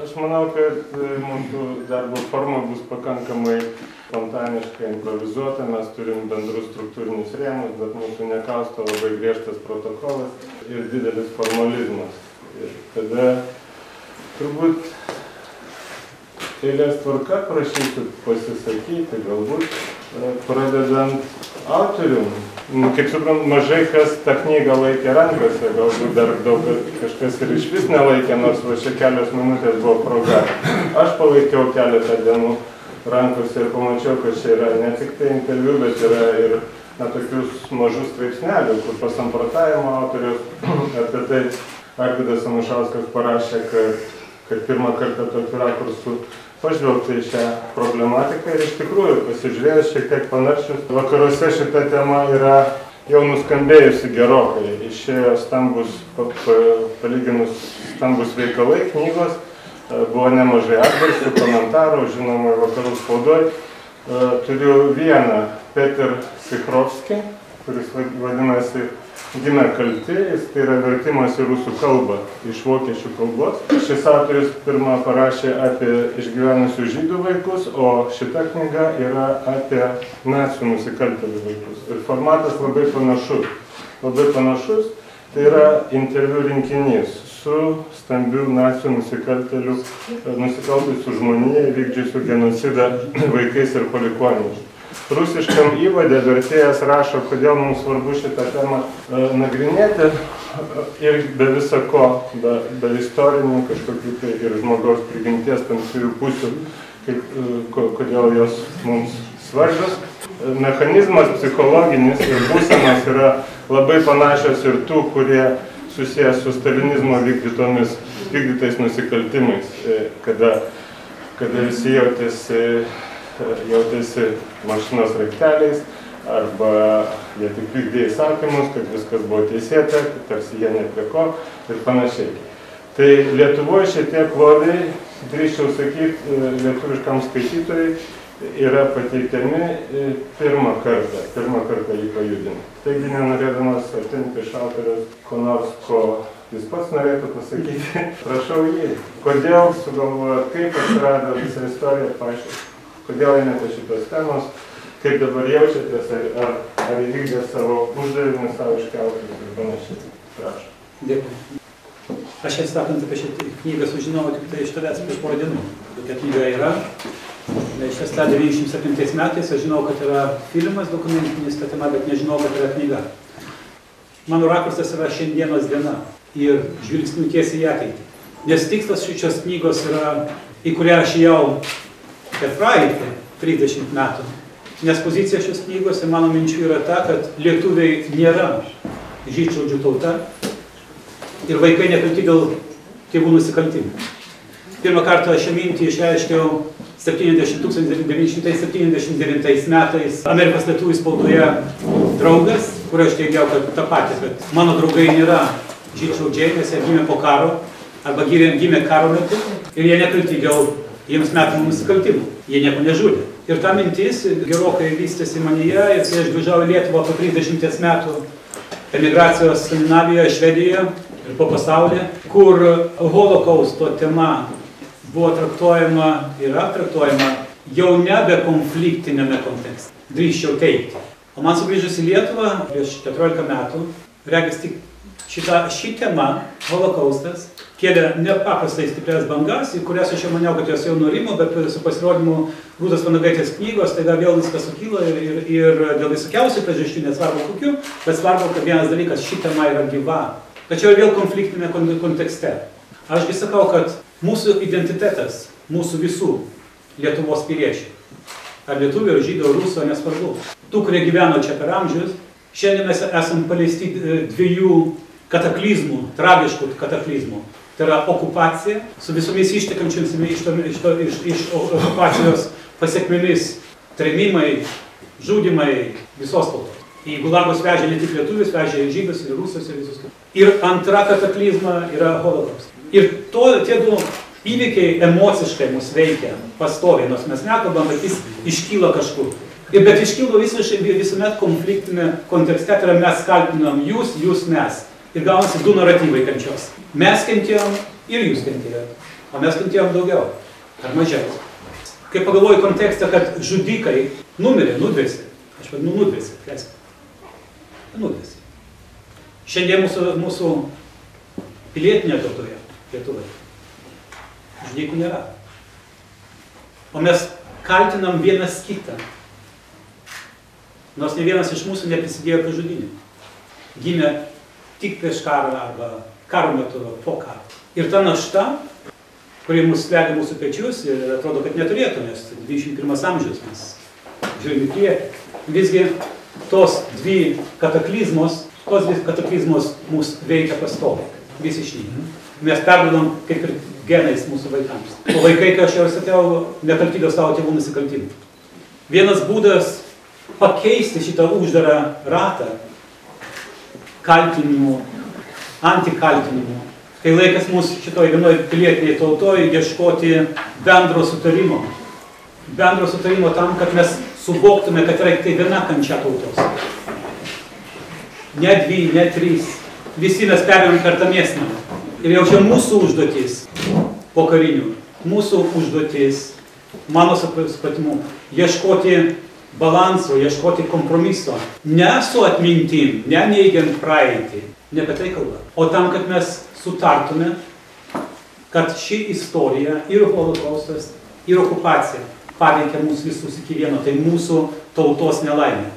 Aš manau, kad e, mūsų darbo forma bus pakankamai spontaniška, improvizuota, mes turim bendrus struktūrinius rėmus, bet mūsų nekausto labai griežtas protokolas ir didelis formalizmas. Ir tada turbūt eilės tvarka prašysiu pasisakyti, galbūt e, pradedant autorium. Nu, kaip suprantu, mažai kas tą knygą laikė rankose, galbūt dar daug kažkas ir iš vis nelaikė, nors va čia kelios minutės buvo proga. Aš palaikiau keletą dienų rankose ir pamačiau, kad čia yra ne tik tai interviu, bet yra ir na, tokius mažus straipsnelių, kur pasamprotavimo autorius apie tai Arvidas Anušauskas parašė, kad, kad pirmą kartą tokiu rakursu pažvelgta į šią problematiką ir iš tikrųjų pasižiūrėjus šiek tiek panaršius, vakaruose šita tema yra jau nuskambėjusi gerokai. Išėjo stambus, palyginus stambus veikalai, knygos, e, buvo nemažai atgarsių, komentarų, žinoma, vakarų spaudoj. E, turiu vieną, Peter Sikrovski, kuris vadinasi gimė kalti, jis tai yra vertimas į rusų kalbą iš vokiečių kalbos. Šis autorius pirmą parašė apie išgyvenusių žydų vaikus, o šita knyga yra apie nacijų nusikaltėlių vaikus. Ir formatas labai panašus. Labai panašus, tai yra interviu rinkinys su stambių nacijų nusikaltėlių, nusikaltusių žmonėje vykdžiusių genocidą vaikais ir palikoniais rusiškam įvadė vertėjas rašo, kodėl mums svarbu šitą temą e, nagrinėti ir be viso ko, be, be istorinių kažkokių tai ir žmogaus prigimties tamsiųjų pusių, kaip, e, kodėl jos mums svarbios. Mechanizmas psichologinis ir būsenos yra labai panašios ir tų, kurie susijęs su stalinizmo vykdytomis, vykdytais nusikaltimais, e, kada, kada visi jautėsi jautėsi mašinos rakteliais arba jie tik vykdė įsakymus, kad viskas buvo teisėta, tarsi jie ne prie ko ir panašiai. Tai Lietuvoje šitie klodai, drįščiau sakyti, lietuviškam skaitytojai yra pateikiami e, pirmą kartą, pirmą kartą jį pajudinti. Taigi nenorėdamas atimti iš autoriaus ko nors, ko jis pats norėtų pasakyti, prašau jį, kodėl sugalvojo, kaip atsirado visa istorija, paaiškiai kodėl einate šitos temos, kaip dabar jaučiatės, ar, ar, ar įvykdė savo uždavinį, savo iškeltus ir panašiai. Prašau. Dėkui. Aš jas sakant apie šitą knygą sužinojau tik tai iš tavęs prieš porą dienų. Tokia knyga yra. Išvesta 97 metais, aš žinau, kad yra filmas dokumentinis ta tema, bet nežinau, kad yra knyga. Mano rakursas yra šiandienos diena ir žvilgsnių tiesiai į ateitį. Nes tikslas šios knygos yra, į kurią aš jau per praeitį 30 metų. Nes pozicija šios knygos ir mano minčių yra ta, kad lietuviai nėra žydšaudžių tauta ir vaikai nekalti dėl tėvų nusikaltimų. Pirmą kartą šią mintį išreiškiau 70 1979 metais Amerikos lietuvių spaudoje draugas, kurio aš teigiau, kad tą patį, kad mano draugai nėra žydšaudžiai, nes jie gimė po karo arba gimė karo metu ir jie nekalti dėl jiems metamų nusikaltimų. Jie nieko nežudė. Ir ta mintis gerokai vystėsi manyje ir kai aš grįžau į Lietuvą po 30 metų emigracijos Skandinavijoje, Švedijoje ir po pasaulį, kur holokausto tema buvo traktuojama, yra traktuojama jau nebe konfliktinėme kontekste. Drįščiau teikti. O man sugrįžus į Lietuvą prieš 14 metų, regis tik šita, ši tema, holokaustas, kėlė nepaprastai stiprias bangas, į kurias aš jau maniau, kad jos jau nurimo, bet su pasirodymu Rūtos Vanagaitės knygos, tai vėl viskas sukilo ir, ir, ir dėl visokiausių priežasčių, nesvarbu kokių, bet svarbu, kad vienas dalykas, ši tema yra gyva. Tačiau vėl konfliktinė kontekste. Ašgi sakau, kad mūsų identitetas, mūsų visų Lietuvos piliečių, ar lietuvių, ar žydų, ar rusų, nesvarbu, tų, kurie gyveno čia per amžius, šiandien mes esame paleisti e, dviejų kataklizmų, tragiškų kataklizmų. Tai yra okupacija su visomis ištekančiomis iš, iš, iš, iš okupacijos pasiekmėmis, tremimai, žudimai visos tautos. Į gulagus vežė ne tik lietuvius, vežė ir žydus, ir rusus, ir visus kitus. Ir antra kataklizma yra holokaustas. Ir to, tie du įvykiai emociškai mus veikia pastoviai, nors mes nekalbam, bet jis iškyla kažkur. Ir bet iškilo visiškai visuomet konfliktinė kontekste, tai yra mes kaltinam jūs, jūs mes. Ir gaunasi du naratyvai kančios. Mes kentėjom ir jūs kentėjote. O mes kentėjom daugiau. Ar mažiau. Kai pagalvoju kontekstą, kad žudikai numirė, nudvėsi. Aš vadinu nudvėsi, leisk. Nudvėsi. Šiandien mūsų, mūsų pilietinė tautoje, Lietuvai. Žudikų nėra. O mes kaltinam vienas kitą. Nors ne vienas iš mūsų neprisidėjo prie žudinių. Gimė tik prieš karą arba karo metu, po karo. Ir ta našta, kuri mus slegia mūsų pečius ir atrodo, kad neturėtų, nes 21 amžius mes žiūrime į priekį. Visgi tos dvi kataklizmos, tos dvi kataklizmos mus veikia pastoviai, vis išnyka. Mes perdodam kaip ir genais mūsų vaikams. O vaikai, kai aš jau sakiau, nekaltybė savo tėvų nusikaltimų. Vienas būdas pakeisti šitą uždarą ratą kaltinimų, antikaltinimų, kai laikas mūsų šitoj vienoj pilietiniai tautoj ieškoti bendro sutarimo. Bendro sutarimo tam, kad mes suvoktume, kad yra tai viena kančia tautos. Ne dvi, ne trys. Visi mes perėjom per tą miestą. Ir jau čia mūsų užduotis po karinių. Mūsų užduotis, mano supratimu, ieškoti balanso, ieškoti kompromiso. Ne su atmintim, ne neigiant praeitį, ne apie tai kalba. O tam, kad mes sutartume, kad ši istorija ir holokaustas, ir okupacija paveikia mūsų visus iki vieno. Tai mūsų tautos nelaimė.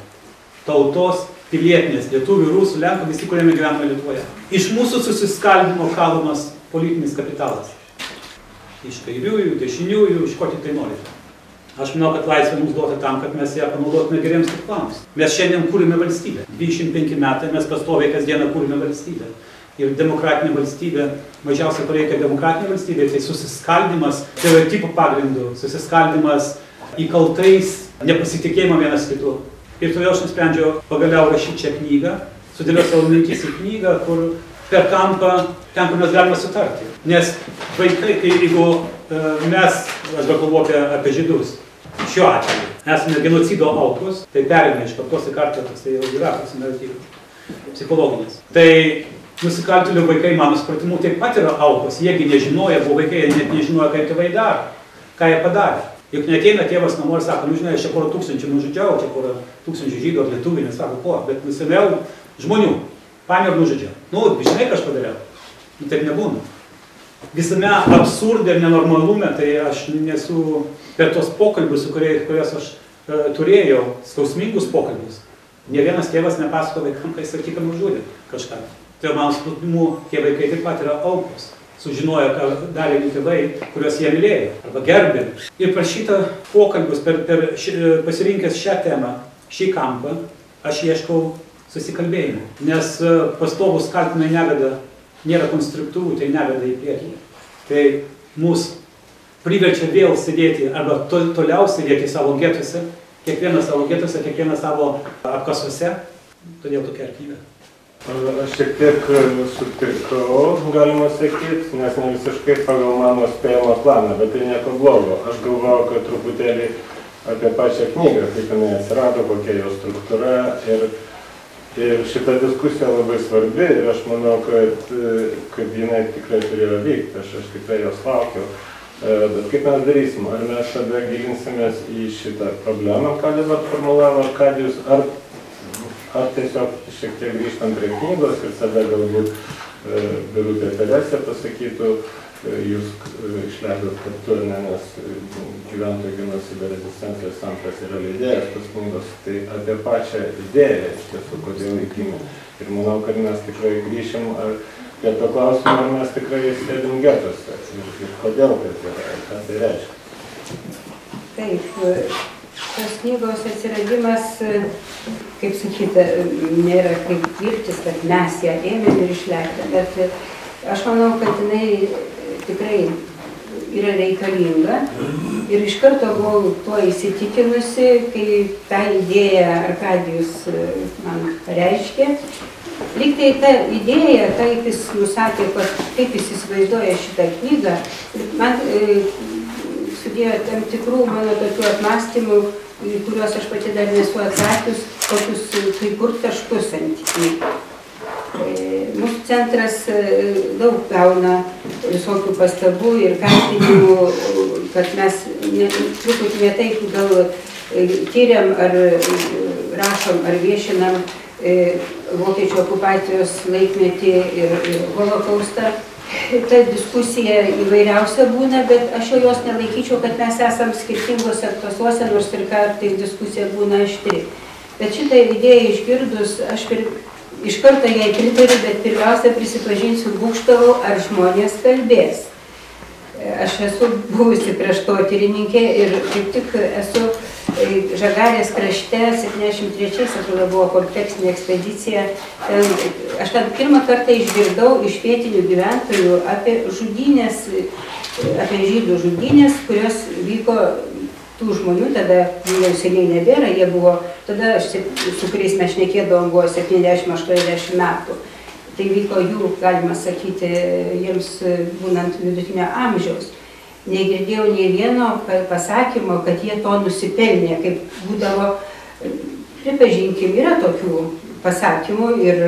Tautos pilietinės, lietuvių, rusų, lenkų, visi, kuriame gyvename Lietuvoje. Iš mūsų susiskaldimo kalomas politinis kapitalas. Iš kairiųjų, dešiniųjų, iš ko tik tai norite. Aš manau, kad laisvė mums duota tam, kad mes ją panaudotume geriems tikslams. Mes šiandien kūrime valstybę. 25 metai mes pastoviai kasdieną kūrime valstybę. Ir demokratinė valstybė, mažiausiai ko reikia demokratinė valstybė, tai susiskaldimas stereotipų pagrindų, susiskaldimas įkaltais, nepasitikėjimo vienas kitu. Ir todėl aš nusprendžiau pagaliau rašyti šią knygą, sudėliau savo mintis į knygą, kur per kampą, ten, kur mes galime sutarti. Nes vaikai, kai jeigu e, mes, aš galvoju apie, apie žydus, šiuo atveju esame genocido aukos, tai perėmė iš kartos į kartą, tas tai jau yra toks naratyvas psichologinis. Tai nusikaltėlių vaikai, mano supratimu, taip pat yra aukos, jiegi nežinojo, buvo vaikai, jie net nežinojo, kaip tėvai daro, ką jie padarė. Juk neteina tėvas namo ir sako, nu žinai, aš čia porą tūkstančių nužudžiau, čia porą tūkstančių žydų ar lietuvių, nesako ko, bet nusimėjau žmonių, paėmė ir nužudžiau. Nu, žinai, ką aš padariau. Nu, taip nebūna. Visame absurde ir nenormalume, tai aš nesu per tos pokalbius, su kuriais, aš e, turėjau, skausmingus pokalbius, ne vienas tėvas nepasako vaikam, kai sakykim, nužudė kažką. Tai mano supratimu, tie vaikai taip pat yra aukos sužinojo, ką darė jų tėvai, kuriuos jie mylėjo arba gerbė. Ir per šitą pokalbius, per, per ši, pasirinkęs šią temą, šį kampą, aš ieškau susikalbėjimo. Nes e, pastovus kaltinai neveda, nėra konstruktyvų, tai neveda į priekį. Tai mus priverčia vėl sėdėti arba to, toliau sėdėti savo getuose, kiekvienas savo getuose, kiekvienas savo apkasuose. Todėl tokia artybė. Aš šiek tiek e, sutrikau, galima sakyti, nes ne visiškai pagal mano spėjimo planą, bet tai nieko blogo. Aš galvojau, kad truputėlį apie pačią knygą, kaip jinai atsirado, kokia jo struktūra ir, ir šita diskusija labai svarbi ir aš manau, kad, kad jinai tikrai turėjo vykti, aš, aš tikrai jos laukiau. E, bet kaip mes darysim? Ar mes tada gilinsimės į šitą problemą, ką dabar formulavo Arkadijus, ar ar tiesiog šiek tiek grįžtant prie knygos ir tada galbūt e, Birutė Teresė pasakytų, jūs e, išleidot kartu, ne, nes gyventojų genocido rezistencijos centras yra leidėjas tos knygos, tai apie pačią idėją iš tiesų, kodėl įgimė. Ir manau, kad mes tikrai grįšim ar, prie to klausimo, ar mes tikrai sėdim getuose ir, ir kodėl taip yra, ką tai reiškia. Taip, tos knygos atsiradimas kaip sakyti, nėra kaip viltis, kad mes ją ėmėm ir išleidėm, bet aš manau, kad jinai tikrai yra reikalinga ir iš karto buvau tuo įsitikinusi, kai tą idėją Arkadijus man pareiškė. Lygtai ta idėja, kaip jis nusakė, kaip jis įsivaizduoja šitą knygą, man e, sudėjo tam tikrų mano tokių apmąstymų, kuriuos aš pati dar nesu atsakius, tokius kai kur taškus ant jų. E, Mūsų centras e, daug gauna visokių pastabų ir kaltinimų, kad mes ne, truputį ne taip gal e, tyriam ar rašom ar viešinam vokiečių okupacijos laikmetį ir, ir holokaustą. Ta diskusija įvairiausia būna, bet aš jau jos nelaikyčiau, kad mes esam skirtingose aktuose, nors ir kartais diskusija būna aštri. Bet šitą idėją išgirdus, aš iš karto jai pritariu, bet pirmiausia prisipažinsiu, būkštavau, ar žmonės kalbės. Aš esu buvusi kraštotyrininkė ir kaip tik esu e, Žagarės krašte, 73 atrodo buvo kompleksinė ekspedicija. Ten, aš ten pirmą kartą išgirdau iš vietinių gyventojų apie žudynės, apie žydų žudynės, kurios vyko tų žmonių, tada jau seniai nebėra, jie buvo, tada su kuriais mes šnekėdavom, buvo 70-80 metų. Tai vyko jų, galima sakyti, jiems būnant vidutinio amžiaus. Negirdėjau nei vieno pasakymo, kad jie to nusipelnė, kaip būdavo, pripažinkim, yra tokių pasakymų ir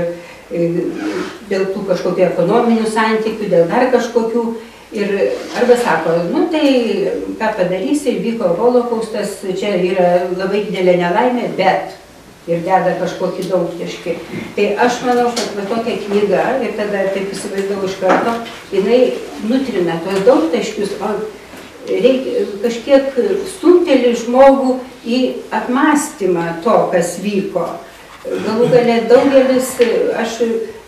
dėl tų kažkokių ekonominių santykių, dėl dar kažkokių. Ir arba sako, nu tai ką padarysi, vyko holokaustas, čia yra labai didelė nelaimė, bet ir deda kažkokį daugtaškį. Tai aš manau, kad va tokia knyga, ir tada taip įsivaizdavau iš karto, jinai nutrina tuos daugtaškius, o reikia kažkiek stumteli žmogų į apmąstymą to, kas vyko. Galų galę daugelis, aš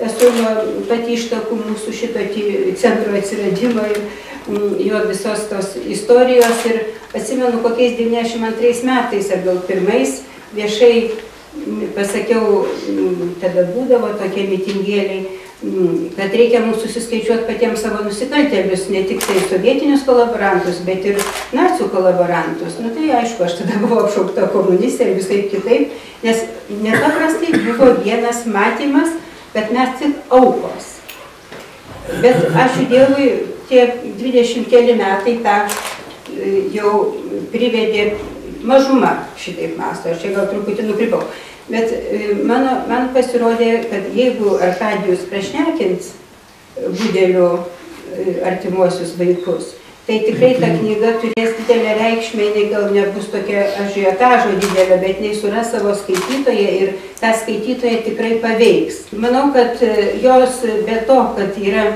esu nuo pat ištakų mūsų šito centro atsiradimo ir jo visos tos istorijos ir atsimenu kokiais 92 metais ar gal pirmais viešai pasakiau, tada būdavo tokie mitingėliai, kad reikia mums susiskaičiuoti patiems savo nusikaltėlius, ne tik tai sovietinius kolaborantus, bet ir nacijų kolaborantus. Nu tai aišku, aš tada buvau apšaukta komunistė ir visai kitaip, nes nepaprastai buvo vienas matymas, kad mes tik aukos. Bet ačiū Dievui, tie 20 keli metai tą jau privedė mažuma šitaip masto, aš čia gal truputį nukrypau. Bet mano, man pasirodė, kad jeigu Arkadijus prašnekins būdelių artimuosius vaikus, tai tikrai ta knyga turės didelę reikšmę, jinai gal nebus tokia ažiotažo didelė, bet jinai suras savo skaitytoją ir tą skaitytoją tikrai paveiks. Manau, kad jos be to, kad yra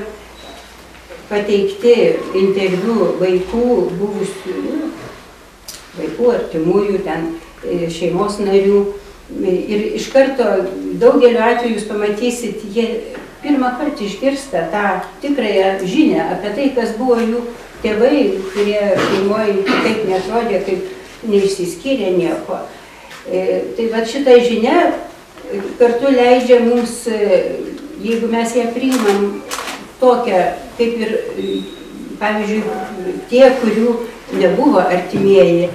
pateikti interviu vaikų, buvusių vaikų, artimųjų, ten šeimos narių. Ir iš karto daugeliu atveju jūs pamatysit, jie pirmą kartą išgirsta tą tikrąją žinę apie tai, kas buvo jų tėvai, kurie šeimoje taip netrodė, kaip neišsiskyrė nieko. Tai va šitą žinę kartu leidžia mums, jeigu mes ją priimam tokią, kaip ir, pavyzdžiui, tie, kurių nebuvo artimieji,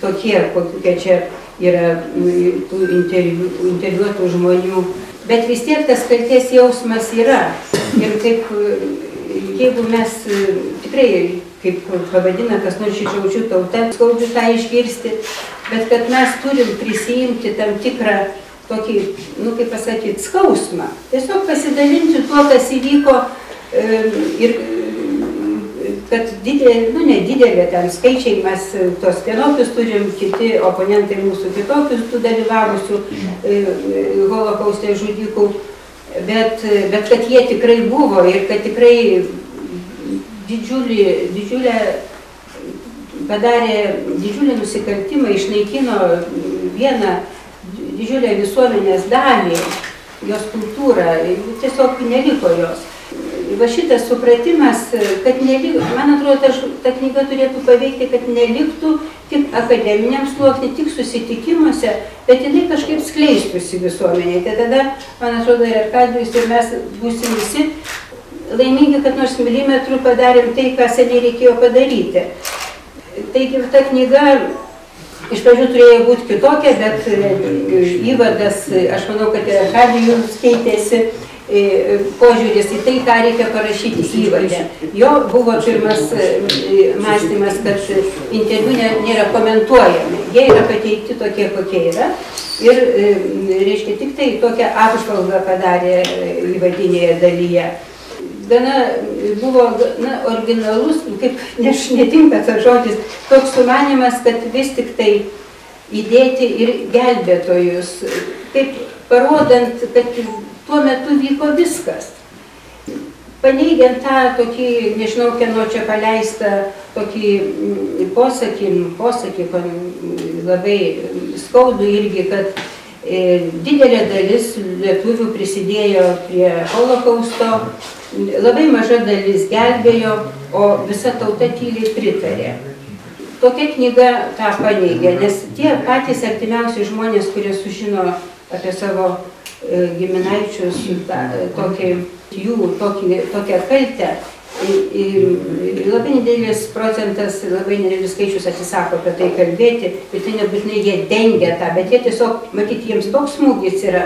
tokie, kokie čia yra tų interviu, interviuotų žmonių. Bet vis tiek tas kalties jausmas yra. Ir kaip, jeigu mes tikrai, kaip pavadina kas nors šešiaučių tauta, skaudžiu tą išgirsti, bet kad mes turim prisijimti tam tikrą tokį, nu kaip pasakyti, skausmą. Tiesiog pasidalinti tuo, kas įvyko ir kad didelė, nu ne didelė ten skaičiai, mes tos vienokius turim, kiti oponentai mūsų kitokius tų dalyvavusių e, holokauste žudikų, bet, bet kad jie tikrai buvo ir kad tikrai didžiulį, didžiulę padarė didžiulį nusikaltimą, išnaikino vieną didžiulę visuomenės dalį, jos kultūrą, tiesiog neliko jos va šitas supratimas, kad neliktų, man atrodo, ta, ta knyga turėtų paveikti, kad neliktų tik akademiniam sluoksnį, tik susitikimuose, bet jinai kažkaip skleistųsi visuomenėje. Tai tada, man atrodo, ir Arkadijus, ir mes būsim visi laimingi, kad nors milimetrų padarėm tai, ką seniai reikėjo padaryti. Taigi ta knyga iš pradžių turėjo būti kitokia, bet įvadas, aš manau, kad ir Arkadijus keitėsi požiūris į tai, ką reikia parašyti įvadę. Jo buvo pirmas mąstymas, kad interviu nėra komentuojami. Jie yra pateikti tokie, kokie yra. ir, e, reiškia, tik tai tokią apžvalgą padarė e, įvadinėje dalyje. Gana buvo na, originalus, kaip neš, netinka tas žodis, toks sumanimas, kad vis tik tai įdėti ir gelbėtojus, kaip parodant, kad tuo metu vyko viskas paneigiant tą tokį, nežinau, kieno čia paleistą tokį mm, posakį, posakį labai skaudų irgi, kad e, didelė dalis lietuvių prisidėjo prie holokausto, labai maža dalis gelbėjo, o visa tauta tyliai pritarė. Tokia knyga tą paneigia, nes tie patys artimiausi žmonės, kurie sužino apie savo giminaičius, tą, tokį jų tokį, tokią kaltę, labai nedidelis procentas, labai nedidelis skaičius atsisako apie tai kalbėti, bet tai nebūtinai jie dengia tą, bet jie tiesiog, matyti, jiems toks smūgis yra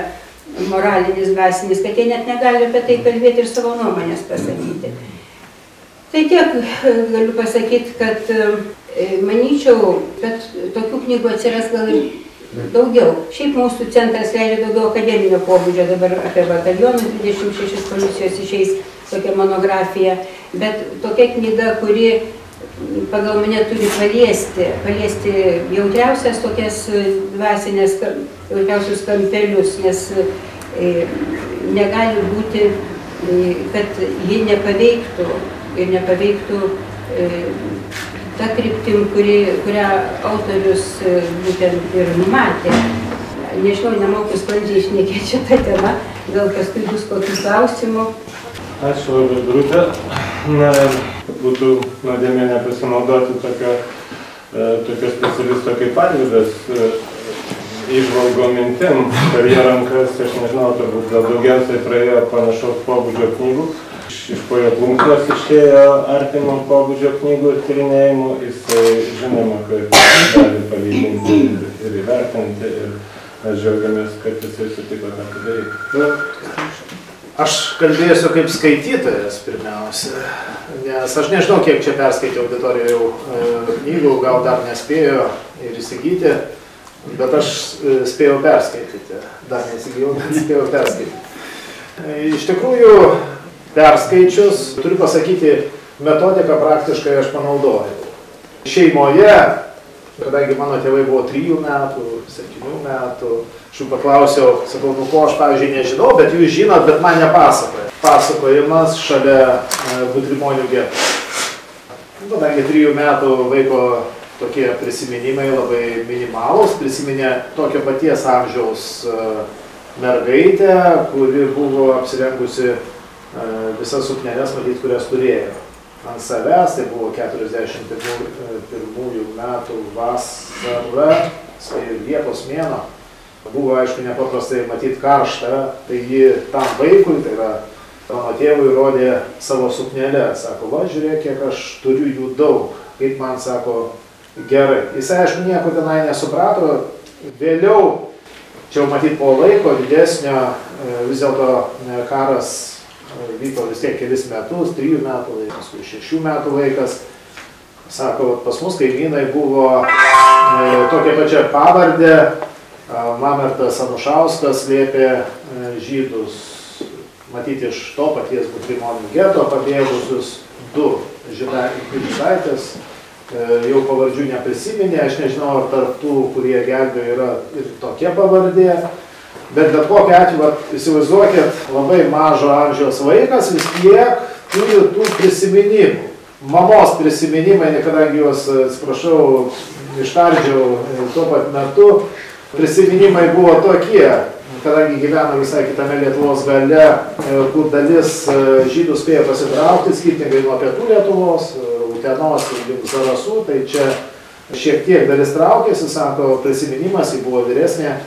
moralinis, dvasinis, kad jie net negali apie tai kalbėti ir savo nuomonės pasakyti. Tai tiek galiu pasakyti, kad manyčiau, kad tokių knygų atsiras gal ir daugiau. Šiaip mūsų centras leidžia daugiau akademinio pobūdžio, dabar apie batalionus 26 policijos išeis tokia monografija, bet tokia knyga, kuri pagal mane turi paliesti, paliesti jautriausias tokias dvasinės, jautriausius kampelius, nes e, negali būti, e, kad ji nepaveiktų ir nepaveiktų e, ta kryptim, kuri, kurią autorius e, būtent ir numatė. Nežinau, nemoku sklandžiai išnekėti šitą temą, gal paskui bus kokių klausimų. Ačiū labai, Drūtė. Na, būtų nuodėmė nepasinaudoti tokio, e, tokio specialisto kaip Alvydas e, išvalgo mintim per jo rankas, aš nežinau, turbūt gal daugiausiai praėjo panašaus pobūdžio knygų iš po jo plunksnos išėjo artimo pobūdžio knygų tyrinėjimų, jisai žinoma, kad gali palyginti ir įvertinti ir mes džiaugiamės, kad jisai sutiko tą padaryti. Nu, aš kalbėsiu kaip skaitytojas pirmiausia, nes aš nežinau, kiek čia perskaitė auditorija jau e, knygų, gal dar nespėjo ir įsigyti, bet aš e, spėjau perskaityti, dar nesigijau, bet spėjau perskaityti. E, iš tikrųjų, perskaičius, turiu pasakyti, metodiką praktiškai aš panaudojau. Šeimoje, kadangi mano tėvai buvo 3 metų, 7 metų, aš jų paklausiau, sakau, nu ko aš, pavyzdžiui, nežinau, bet jūs žinot, bet man nepasakoja. Pasakojimas šalia e, Budrimonių getų. Nu, kadangi 3 metų vaiko tokie prisiminimai labai minimalus, prisiminė tokio paties amžiaus e, mergaitę, kuri buvo apsirengusi E, visas suknelės, matyt, kurias turėjo ant savęs, tai buvo 41 e, metų vasara, spėjau, Liepos mėno. Buvo, aišku, nepaprastai matyti karštą, tai ji tam vaikui, tai yra mano tėvui, rodė savo suknelę. Sako, va, žiūrėk, kiek aš turiu jų daug, kaip man sako, gerai. Jis, aišku, nieko tenai nesuprato. Vėliau, čia jau matyti po laiko didesnio, e, vis dėlto karas vyko vis tiek kelis metus, trijų metų laikas, paskui šešių metų vaikas. Sako, pas mus kaimynai buvo e, tokia pačia pavardė, Mamertas Anušauskas liepė e, žydus matyti iš to paties Butrimonų geto pabėgusius. Du žydaitės, e, jau pavardžių neprisiminė, aš nežinau, ar tarp tų, kurie gelbėjo, yra ir tokia pavardė, Bet bet kokiu atveju, vat, įsivaizduokit, labai mažo amžiaus vaikas vis tiek turi tų prisiminimų. Mamos prisiminimai, kadangi juos, atsiprašau, ištardžiau tuo pat metu, prisiminimai buvo tokie, kadangi gyveno visai kitame Lietuvos gale, kur dalis žydų spėjo pasitraukti, skirtingai nuo pietų Lietuvos, Utenos ir Zarasų, tai čia šiek tiek dalis traukėsi, sako, prisiminimas, ji buvo vyresnė,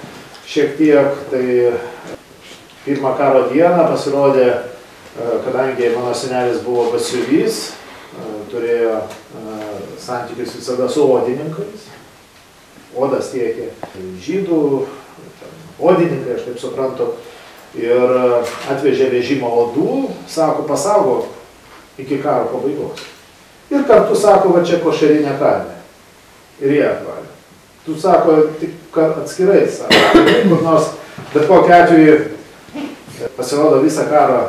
šiek tiek, tai pirmą karo dieną pasirodė, e, kadangi mano senelis buvo basiulys, e, turėjo e, santykius visada su odininkais, odas tiekė žydų, odininkai, aš taip suprantu, ir atvežė vežimą odų, sako, pasaugo iki karo pabaigos. Ir kartu sako, va čia košerinė karvė. Ir jie atvalė. Tu sako, tik atskirai, sako, kur nors, bet kokiu atveju pasirodo visą karą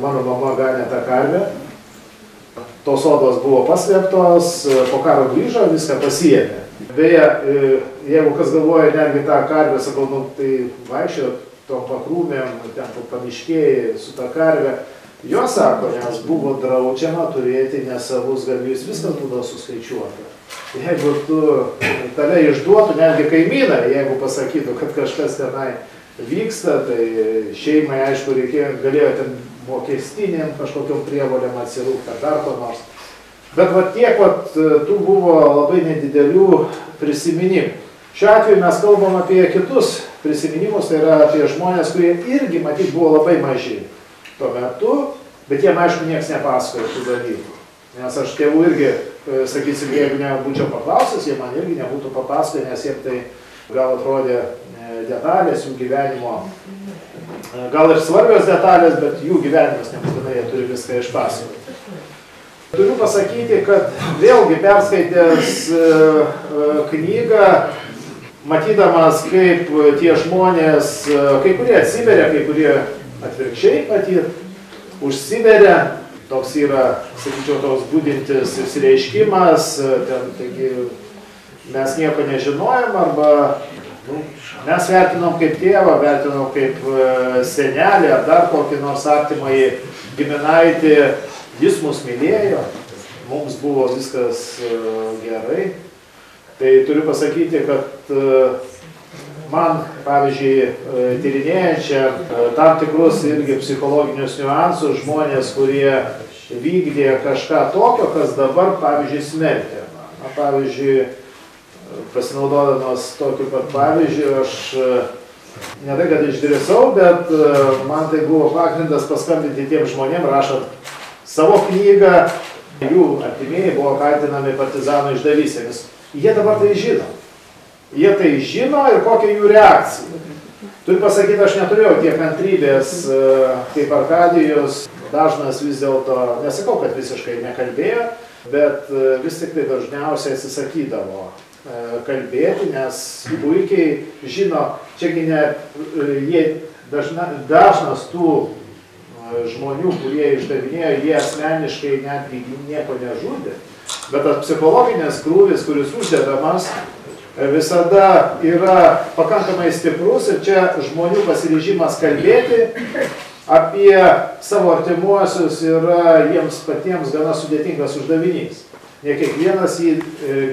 mano mama ganė tą karvę, tos odos buvo paslėptos, po karo grįžo, viską pasiėmė. Beje, e, jeigu kas galvoja netgi tą karvę, sakau, nu, tai vaikščio tom pakrūmėm, ten pamiškėjai su tą karvę, jo sako, nes buvo draudžiama turėti nesavus galvijus, viskas būdavo suskaičiuota. Jeigu tu tave išduotų, netgi kaimynai, jeigu pasakytų, kad kažkas tenai vyksta, tai šeimai, aišku, reikėjo, galėjo ten mokestinėm kažkokiam prievolėm atsirūkti ar dar ko nors. Bet va tiek vat, tų buvo labai nedidelių prisiminimų. Šiuo atveju mes kalbam apie kitus prisiminimus, tai yra apie žmonės, kurie irgi, matyt, buvo labai maži tuo metu, bet jiem, aišku, niekas nepasakojo tų dalykų. Nes aš tėvų irgi, sakysim, jeigu nebūčiau paklausęs, jie man irgi nebūtų papasakoję, nes jiems tai gal atrodė detalės jų gyvenimo gal ir svarbios detalės, bet jų gyvenimas nebūtinai jie turi viską išpasakoti. Turiu pasakyti, kad vėlgi perskaitęs knygą, matydamas, kaip tie žmonės, kai kurie atsiveria, kai kurie atvirkščiai matyt, užsiveria, toks yra, sakyčiau, toks būdintis išsireiškimas, ten, taigi, mes nieko nežinojom arba nu, Mes vertinom kaip tėvą, vertinom kaip senelį ar dar kokį nors artimąjį giminaitį. Jis mus mylėjo, mums buvo viskas gerai. Tai turiu pasakyti, kad man, pavyzdžiui, tyrinėjančia tam tikrus irgi psichologinius niuansus žmonės, kurie vykdė kažką tokio, kas dabar, pavyzdžiui, smerkia. Na, pavyzdžiui, pasinaudodamas tokiu pat pavyzdžiu, aš ne tai, kad išdrėsau, bet man tai buvo pagrindas paskambinti tiem žmonėm, rašant savo knygą, jų artimieji buvo kaltinami partizanų išdavysėmis. Jie dabar tai žino. Jie tai žino ir kokia jų reakcija. Turiu pasakyti, aš neturėjau tiek kantrybės kaip Arkadijus, dažnas vis dėlto, nesakau, kad visiškai nekalbėjo, bet vis tik tai dažniausiai atsisakydavo kalbėti, nes puikiai žino, čiagi ne, jie dažna, dažnas tų žmonių, kurie išdavinėjo, jie asmeniškai netgi nieko nežudė, bet tas psichologinės krūvis, kuris uždedamas, visada yra pakankamai stiprus ir čia žmonių pasiryžimas kalbėti apie savo artimuosius yra jiems patiems gana sudėtingas uždavinys ne kiekvienas jį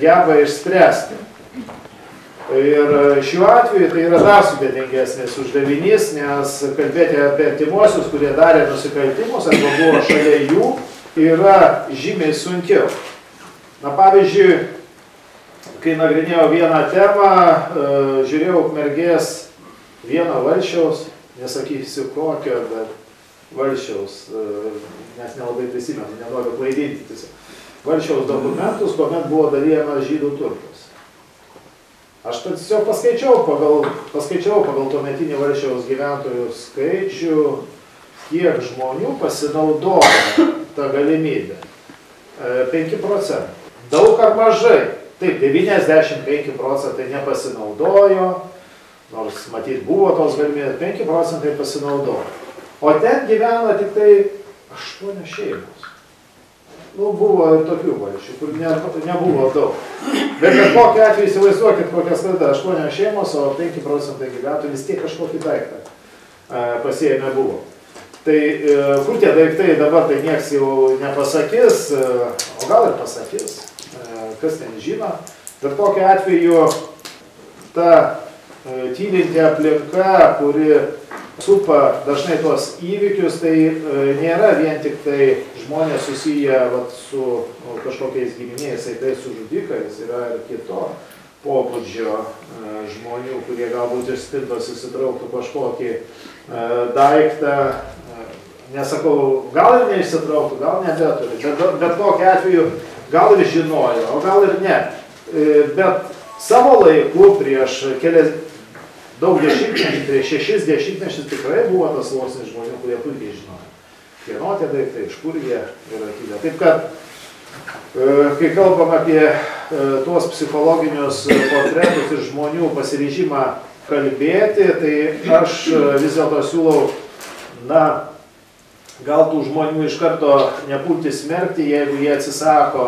geba išspręsti. Ir šiuo atveju tai yra dar sudėtingesnis uždavinys, nes kalbėti apie artimuosius, kurie darė nusikaltimus arba buvo šalia jų, yra žymiai sunkiau. Na pavyzdžiui, kai nagrinėjau vieną temą, žiūrėjau ukmergės vieno valšiaus, nesakysiu kokio, bet valšiaus, nes nelabai prisimenu, nenoriu klaidinti tiesiog valšiaus dokumentus, kuomet buvo dalyjamas žydų turtas. Aš tiesiog paskaičiau pagal, paskaičiau pagal tuometinį valšiaus gyventojų skaičių, kiek žmonių pasinaudojo tą galimybę. 5 procentai. Daug ar mažai. Taip, 95 procentai nepasinaudojo, nors matyt buvo tos galimybės, 5 procentai pasinaudojo. O ten gyvena tik tai 8 šeimos. Nu, buvo ir tokių valšių, kur ne, nebuvo daug. Bet bet kokiu atveju įsivaizduokit, kokia sklaida, 8 šeimos, o 5 procentai gyventojų vis tiek kažkokį daiktą e, pasiėmė buvo. Tai e, kur tie daiktai dabar, tai nieks jau nepasakys, e, o gal ir pasakys, kas ten žino. Bet kokiu atveju ta e, tylinti aplinka, kuri supa dažnai tuos įvykius, tai e, nėra vien tik tai žmonės susiję vat, su nu, kažkokiais giminiais, tai su žudikais, yra ir kito pobūdžio e, žmonių, kurie galbūt iš spintos įsitrauktų kažkokį daiktą. Nesakau, gal ir neišsitrauktų, gal nebeturi, bet, bet kokiu atveju gal ir žinojo, o gal ir ne. E, bet savo laiku prieš kelias daug dešimtmečių, prieš šešis dešimtmečius tikrai buvo tas sluoksnis žmonių, kurie puikiai žinojo. Kieno tie daiktai, iš kur jie yra kilę. Taip kad E, Kai kalbam apie e, tuos psichologinius portretus ir žmonių pasiryžimą kalbėti, tai aš vis dėlto siūlau, na, gal tų žmonių iš karto nepulti smerkti, jeigu jie atsisako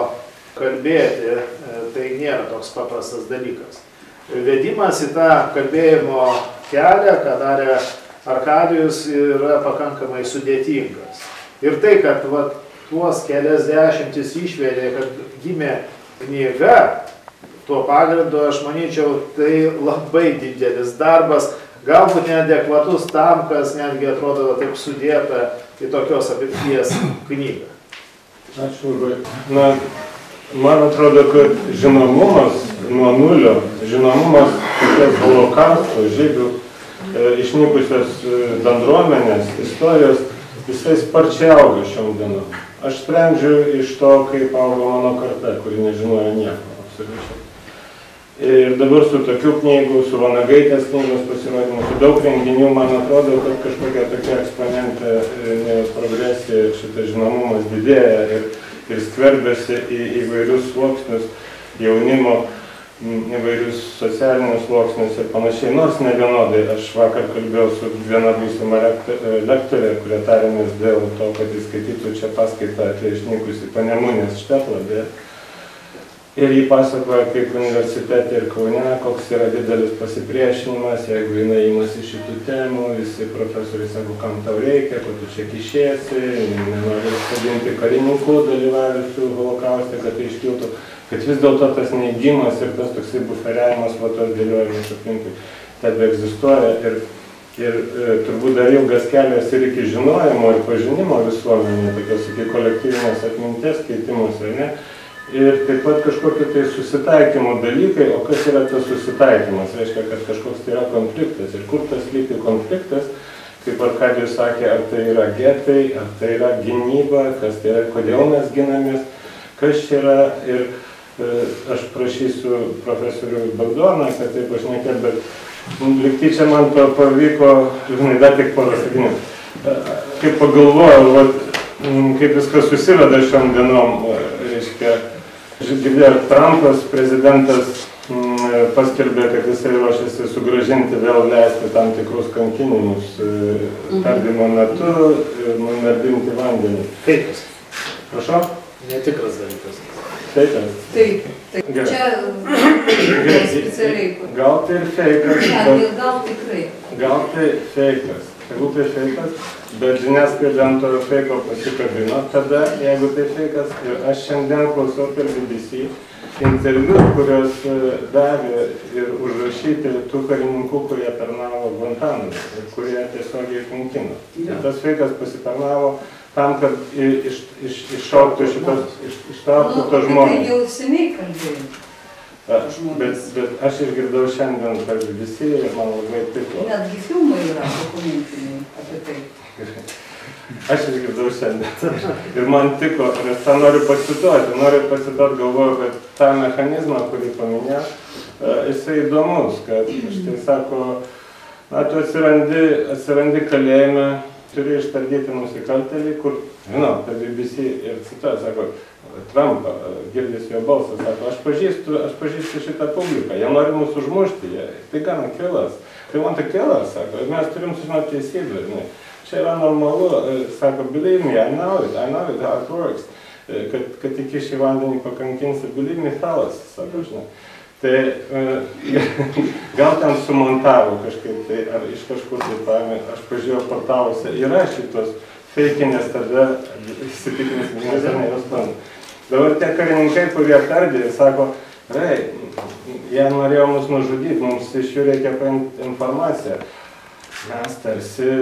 kalbėti, e, tai nėra toks paprastas dalykas. Vedimas į tą kalbėjimo kelią, ką darė Arkadijus, yra pakankamai sudėtingas. Ir tai, kad va, tuos kelias dešimtis išvedė, kad gimė knyga, tuo pagrindu aš manyčiau, tai labai didelis darbas, galbūt neadekvatus tam, kas netgi atrodo taip sudėta į tokios apipties knygą. Ačiū labai. Na, man atrodo, kad žinomumas nuo nulio, žinomumas tokios holokausto, žydų e, išnykusios e, bendruomenės, istorijos, jisai sparčiai auga šiom dienom. Aš sprendžiu iš to, kaip augo mano karta, kuri nežinojo nieko absoliučiai. Ir dabar su tokiu knygų, su Vanagaitės knygos pasirodymu, su daug renginių, man atrodo, kad kažkokia tokia eksponentė e, progresija, šitas žinomumas didėja ir, ir skverbiasi į įvairius sluoksnius jaunimo, įvairius socialinius sluoksnius ir panašiai, nors ne vienodai. Aš vakar kalbėjau su viena būsima e, lektorė, kurie tarėmės dėl to, kad jis skaitytų čia paskaitą apie išnykusi panemunės štetlą, bet Ir jį pasakoja, kaip universitete ir Kaune, koks yra didelis pasipriešinimas, jeigu jinai imasi šitų temų, visi profesoriai sako, kam tau reikia, ko tu čia kišėsi, nenori skadinti karininkų dalyvavusių holokauste, kad tai iškiltų, kad vis dėlto tas neigimas ir tas toksai buferiavimas, va tos dėliojimas aplinkui, tebe egzistuoja. Ir, ir e, turbūt dar ilgas kelias ir iki žinojimo ir pažinimo visuomenėje, tokios iki kolektyvinės atminties keitimus, ar ne? Ir taip pat kažkokie tai susitaikymo dalykai, o kas yra tas susitaikymas, reiškia, kad kažkoks tai yra konfliktas. Ir kur tas lypi konfliktas, kaip Arkadijus sakė, ar tai yra getai, ar tai yra gynyba, kas tai yra, kodėl mes ginamės, kas čia yra. Ir e, aš prašysiu profesorių Bagdoną, kad taip aš nekėl, bet likti čia man pa- pavyko, žinai, dar tik porą sakinių. E, Kaip pagalvojau, vat, kaip viskas susiveda šiom dienom, reiškia, Girdėjau, Trumpas, prezidentas, mm, paskelbė, kad jisai ruošiasi sugražinti vėl leisti tam tikrus kankinimus e, tardymo metu ir numerdinti vandenį. Feikas. Prašau? Netikras dalykas. Taip, taip. Gerai. Čia specialiai. Gal tai ir feikas, gal tikrai. gal tai feikas. Tai feikas, bet žiniasklaida ant to feiko pasikabino tada, jeigu tai feikas. Ir aš šiandien klausiau per BBC interviu, kurios e, davė ir užrašyti tų karininkų, kurie tarnavo Guantaname ir kurie tiesiogiai kankino. Ir tas feikas pasitarnavo tam, kad iš, iš, iššauktų šitos, iš, ištrauktų Nu, to tai žmonės. jau seniai kalbėjau. A, Bet, bet aš išgirdau šiandien per BBC ir man labai tiko. Netgi filmai yra dokumentiniai apie tai. Aš išgirdau šiandien. Ir man tiko, nes tą noriu pacituoti. Noriu pacituoti, galvoju, kad tą mechanizmą, kurį paminėjau, e, jisai įdomus, kad štai sako, na, tu atsirandi, atsirandi kalėjime, turi ištardyti nusikaltelį, kur, žinau, per BBC ir cituoja, sako, Trumpą, girdisi jo balsas, sako, aš pažįstu, aš pažįstu šitą publiką, jie nori mus užmušti, jie, tai gana kilas. Tai man tai kilas, sako, mes turim sužinoti teisybę, žinai. Čia yra normalu, e, sako, believe me, I know it, I know it, how it works. E, Kad, kad tik iš į vandenį pakankinsi, believe me, fellas, sako, žinai. Tai e, gal ten sumontavo kažkaip tai, ar iš kažkur tai paėmė, aš pažiūrėjau portaluose, yra šitos feikinės tada, įsitikinęs, ne jos ten. Dabar tie karininkai, kurie tardė, sako, rei, jie norėjo mus nužudyti, mums iš jų reikia paimti informaciją. Mes tarsi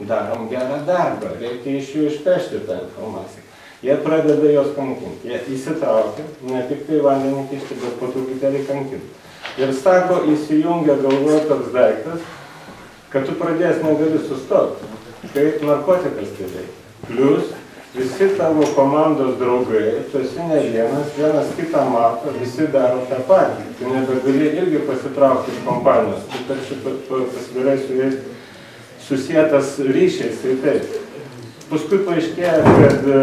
darom gerą darbą, reikia iš jų išpešti tą informaciją. Jie pradeda juos kankinti, jie įsitraukia, ne tik tai vandenį kišti, bet po truputėlį kankinti. Ir sako, įsijungia galvoje toks daiktas, kad tu pradės negali sustoti, kaip narkotikas tai veikia. Plius visi tavo komandos draugai, tu esi ne vienas, vienas kitą mato, visi daro tą patį. Tu nebegali irgi pasitraukti iš kompanijos, tu tarsi pa- pa- pasidarai su jais susietas ryšiais, tai taip. Paskui paaiškėja, kad e,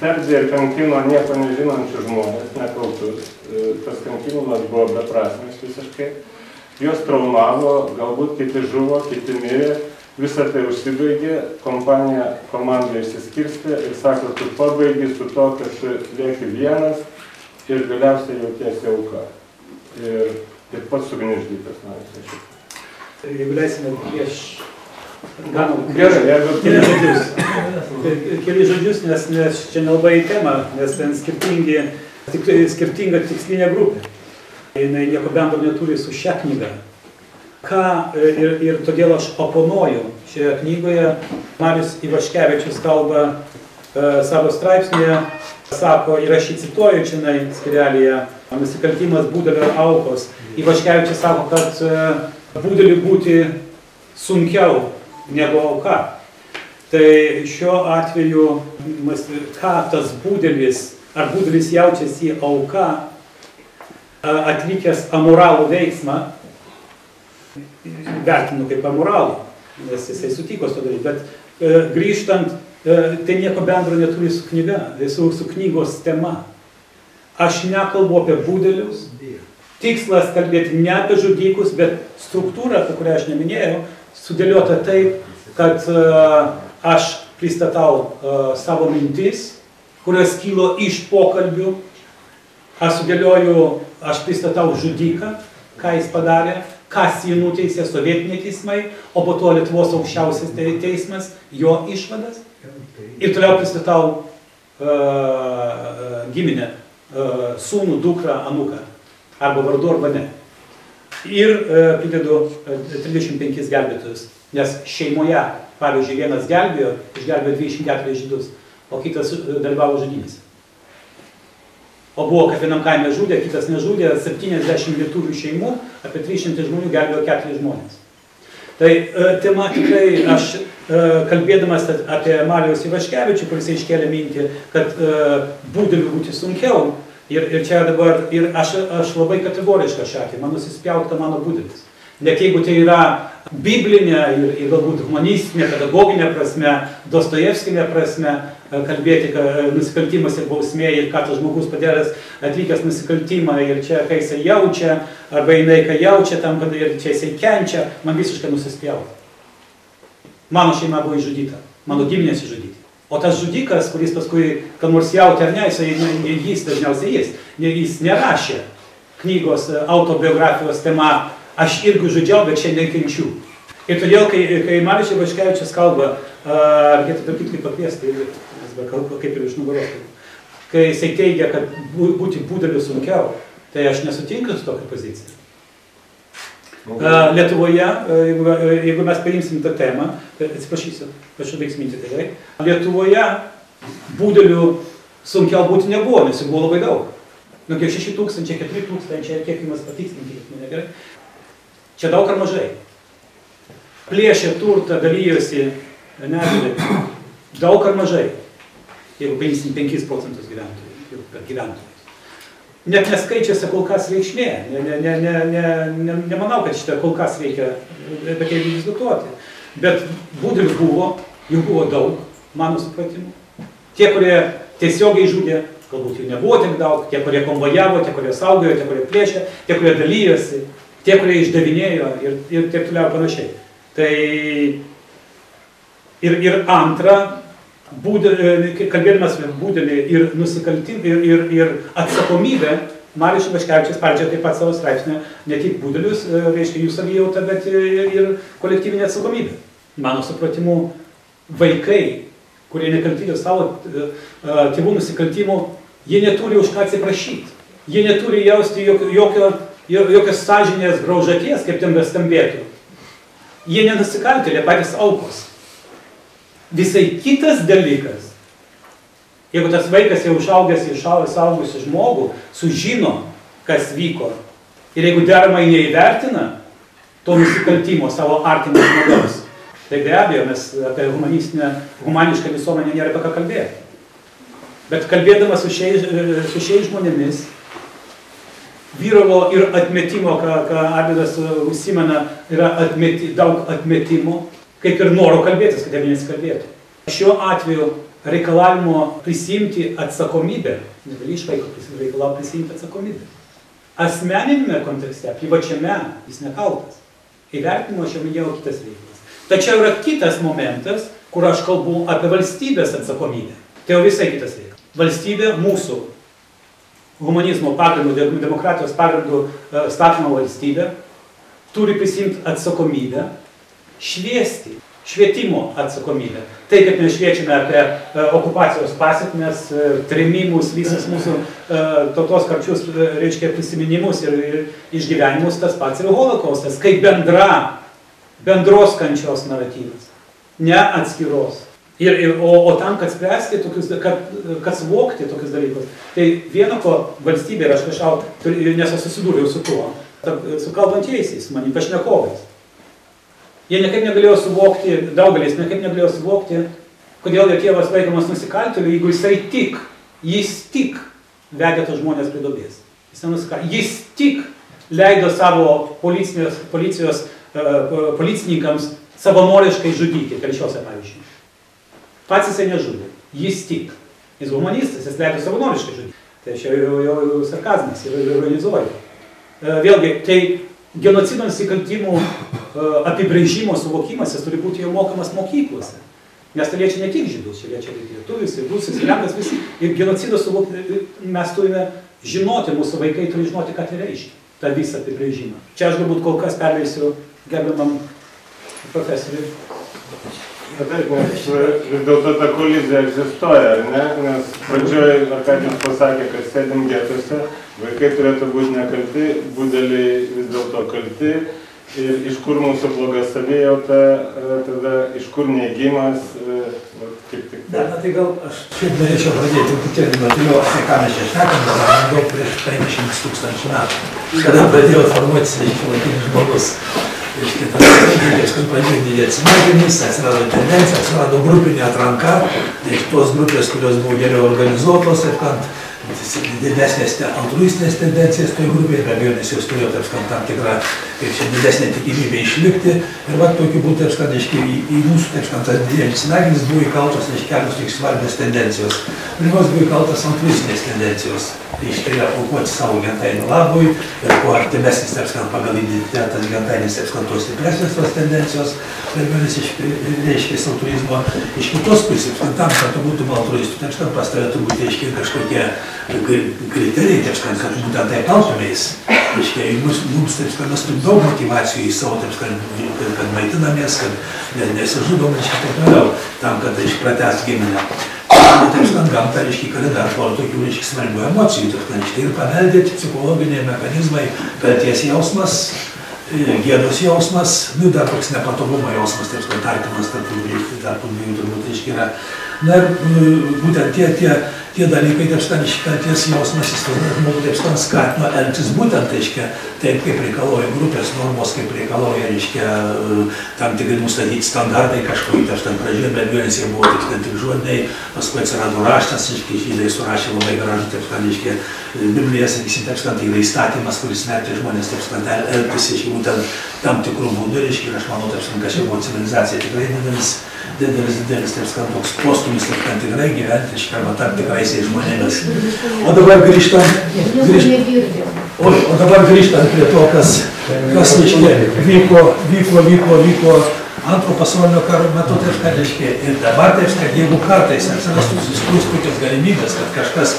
tardė ir kankino nieko nežinančius žmonės, nekaltus. E, Tas kankinimas buvo beprasmis visiškai. Juos traumavo, galbūt kiti žuvo, kiti mirė. Visą tai užsibaigė, kompanija, komanda išsiskirstė ir sako, tu pabaigi su to, kad tu lieki vienas ir galiausiai jautiesi auka. Ir, ir pats sugniždytas, na, visą šitą. Tai Jeigu leisime prieš... Gana, Gerai, jeigu Keli žodžius. Ke- Keli žodžius, nes, nes čia nelabai į temą, nes ten skirtingi, tik, skirtinga tikslinė grupė. Jis nieko bendro neturi su šia knyga. Ką e, ir, ir todėl aš oponuoju šioje knygoje. Marius Ivaškevičius kalba e, savo straipsnėje, sako, ir aš jį cituoju čia skirelėje, nusikaltimas būdelio aukos. Ivaškevičius sako, kad e, būdeliui būti sunkiau negu auka. Tai šiuo atveju, ką tas būdelis, ar būdelis jaučiasi auka, a- atlikęs amoralų veiksmą, vertinu kaip amoralų, nes jisai sutiko su to daryti, bet e, grįžtant, e, tai nieko bendro neturi su knyga, su, su knygos tema. Aš nekalbu apie būdelius, tikslas kalbėti ne apie žudikus, bet struktūra, apie kurią aš neminėjau, sudėliota taip, kad uh, aš pristatau uh, savo mintis, kurios kilo iš pokalbių, aš sudėlioju, aš pristatau žudiką, ką jis padarė, kas jį nuteisė sovietiniai teismai, o po to Lietuvos aukščiausias te- teismas, jo išvadas. Ir toliau pristatau uh, giminę, uh, sūnų, dukrą, anuką arba vardu arba ne. Ir e, pridedu e, 35 gelbėtojus, nes šeimoje, pavyzdžiui, vienas gelbėjo, išgelbėjo 24 žydus, o kitas dalyvavo žudynėse. O buvo, kad vienam kaime žudė, kitas nežudė, 70 lietuvių šeimų, apie 300 žmonių gelbėjo 4 žmonės. Tai e, tema tikrai, aš e, kalbėdamas apie Marijos Ivaškevičių, kuris iškėlė mintį, kad e, būdeliu būti sunkiau, Ir, ir čia dabar, ir aš, aš labai kategorišką šakį, man nusispjaut, kad mano būdelis. Net jeigu tai yra biblinė ir, ir galbūt humanistinė, pedagoginė prasme, Dostojevskinė prasme, e, kalbėti, kad nusikaltimas ir bausmė ir ką tas žmogus padaręs atlikęs nusikaltimą ir čia, kai jisai jaučia, arba jinai, kai jaučia tam, kad ir čia jisai kenčia, man visiškai nusispjaut. Mano šeima buvo išžudyta, mano giminės išžudyti. O tas žudikas, kuris paskui, kad nors jauti ar ne, jisai, jis dažniausiai jis, jis nerašė knygos e, autobiografijos tema, aš irgi žudžiau, bet šiandien kenčiu. Ir todėl, kai, kai Marius Ivaškevičius kalba, reikėtų dar kitkai pakviesti, nes dabar kalba kaip ir iš nugaros, kai jisai teigia, kad bū- būti būdeliu sunkiau, tai aš nesutinku su tokia pozicija. Lietuvoje, jeigu, jeigu mes paimsim tą temą, tai atsiprašysiu, aš užbaigs mintį tikrai. Lietuvoje būdelių sunkiau būti nebuvo, nes jų buvo labai daug. Nu, kiek 6 tūkstančiai, 4 tūkstančiai, kiek jums patikslinkit, mane gerai. Čia daug ar mažai. Plėšė turtą, dalyjosi, negali. Daug ar mažai. Jeigu paimsim 5 procentus gyventojų, per gyventojus. Net neskaičiuose kol kas reikšmė. Ne, ne, ne, ne, ne, ne, nemanau, kad šitą kol kas reikia apie tai diskutuoti. Bet būdelių buvo, jų buvo daug, mano supratimu. Tie, kurie tiesiogiai žudė, galbūt jų nebuvo tiek daug, tie, kurie konvojavo, tie, kurie saugojo, tie, kurie plėšė, tie, kurie dalyjosi, tie, kurie išdavinėjo ir, ir taip toliau panašiai. Tai ir, ir antra, būdė, kalbėdamas apie būdelį ir nusikaltimą ir, ir, ir atsakomybę, Marius Vaškevičius pradžia taip pat savo straipsnę ne tik būdelius, e, reiškia jų savijautą, bet ir, ir kolektyvinę atsakomybę. Mano supratimu, vaikai, kurie nekalti dėl savo e, e, tėvų nusikaltimų, jie neturi už ką atsiprašyti. Jie neturi jausti jokio, jokio, jokios sąžinės graužaties, kaip ten beskambėtų. Jie nenusikaltėlė, patys aukos. Visai kitas dalykas, jeigu tas vaikas jau užaugęs į saugusių žmogų, sužino, kas vyko, ir jeigu deramai neįvertina to nusikaltimo savo artimo žmogaus, tai be abejo mes apie humanišką visuomenę nėra apie ką kalbėti. Bet kalbėdamas su šiais, su šiais žmonėmis, vyravo ir atmetimo, ką, ką Arvidas užsimena, yra atmeti, daug atmetimo, kaip ir noro kalbėtis, kad jie nesikalbėtų. Šiuo atveju reikalavimo prisimti atsakomybę. Negali iš vaiko reikalauti prisimti atsakomybę. Asmeninėme kontekste, privačiame, jis nekaltas. Įvertinimo aš jau minėjau kitas reikalas. Tačiau yra kitas momentas, kur aš kalbu apie valstybės atsakomybę. Tai jau visai kitas reikalas. Valstybė mūsų humanizmo pagrindų, demokratijos pagrindų e, statoma valstybė turi prisimti atsakomybę, šviesti, švietimo atsakomybę. Tai, kaip mes šviečiame apie e, okupacijos pasiekmes, e, trimimus, visas mūsų e, tautos karčius, reiškia, prisiminimus ir, ir išgyvenimus, tas pats ir holokaustas, kaip bendra, bendros kančios naratyvas, ne atskiros. Ir, ir, o, o tam, kad spręsti tokius, kad, kad suvokti tokius dalykus, tai vieno ko valstybė, ir aš kažkau, nes aš susidūriau su tuo, su kalbantiaisiais, manim pašnekovais. Jie niekaip negalėjo suvokti, daugelis niekaip negalėjo suvokti, kodėl jo tėvas laikomas nusikaltėliu, jeigu jisai tik, jis tik vedė tos žmonės prie dobės. Jis, jis tik leido savo policijos, policijos uh, policininkams savanoriškai žudyti, telšiuose pavyzdžiui. Pats jisai nežudė, jis tik. Jis humanistas, jis leido savanoriškai žudyti. Tai čia jau, jau, jau sarkazmas ir ironizuoja. Uh, vėlgi, tai genocido nusikaltimų apibrėžimo suvokimas, jis turi būti jau mokamas mokyklose. Nes tai liečia ne tik žydus, čia liečia ir lietuvis, ir rusas, ir lenkas, visi. Ir genocido suvokti, mes turime žinoti, mūsų vaikai turi žinoti, ką tai reiškia, tą visą apibrėžimą. Čia aš galbūt kol kas perleisiu gerbiamam profesoriui. Na taip, nes vis dėlto ta kolizija egzistuoja, ar ne? Nes pradžioje Arkadijus pasakė, kad sėdim getuose, vaikai turėtų būti nekalti, būdeliai vis dėlto kalti. Ir iš kur mūsų bloga savijauta, tada iš kur neįgymas, kaip tik. Na, na tai gal aš šiaip norėčiau pradėti truputėlį nuo trijų, apie ką mes čia šnekam, dabar maždaug prieš 50 tūkstančių metų, kada pradėjo formuotis, reiškia, laikinis žmogus. Reiškia, tas pradėjo didėti smegenys, atsirado tendencija, atsirado grupinė atranka, tai tos grupės, kurios buvo geriau organizuotos, ir kad didesnės altruistinės tendencijas toj grupėje, be abejo, nes jos turėjo, skant, tam tikrą, kaip čia, didesnė tikimybė išlikti. Ir va, tokiu būdu, taip skant, reiškia, į, į mūsų, taip skant, tas didėlis smegenys buvo įkaltos, reiškia, kelios tik svarbios tendencijos. Pirmos buvo įkaltos altruistinės tendencijos. Reiškia, yra aukoti savo gentainų labui ir kuo artimesnis, taip skant, pagal identitetas gentainis, taip skant, tos stipresnės tos tendencijos. Ir vienas iš, reiškia, altruizmo. Iš kitos pusės, tam, kad tu būtum altruistų, taip skant, pas tave turbūt, reiškia, kažkokie kriterijai, sakant, kad būtent taip elgtumės. Reiškia, mums, mums taip sakant, mes turim daug motivacijų į savo, taip sakant, kad, kad maitinamės, kad nesižudom, reiškia, taip toliau, tam, kad išpratęs giminę. Taip sakant, gamta, reiškia, kad dar pora tokių, reiškia, svarbių emocijų, taip sakant, reiškia, ir paveldėti psichologiniai mechanizmai, kalties jausmas, gėdos jausmas, nu, dar toks nepatogumo jausmas, taip sakant, artimas tarp dviejų turbūt, reiškia, yra. Na ir būtent tie, tie tie dalykai, taip sakant, iškalties jausmas, jis žmogų, taip sakant, skatino elgtis būtent, reiškia, taip kaip reikalauja grupės normos, kaip reikalauja, reiškia, tam tikrai nustatyti standartai kažkokie, taip sakant, pradžioje be abejonės jie buvo tik, tik žodiniai, paskui atsirado raštas, reiškia, žydai surašė labai gražų, taip sakant, reiškia, Biblija, sakysim, taip sakant, yra įstatymas, kuris vertė žmonės, taip sakant, elgtis, reiškia, būtent tam tikrų būdų, reiškia, aš manau, taip sakant, čia buvo civilizacija tikrai didelis didelis, didelis, taip sakant, toks postumis, taip sakant, tikrai gyventi, reiškia, arba tam tikraisiais žmonėmis. O dabar grįžtant, grįžtant, o, o dabar grįžtant prie to, kas, kas reiškia, vyko, vyko, vyko, vyko antro pasaulinio karo metu, taip sakant, reiškia, ir dabar, taip sakant, jeigu kartais atsirastų susiklūs tokios galimybės, kad kažkas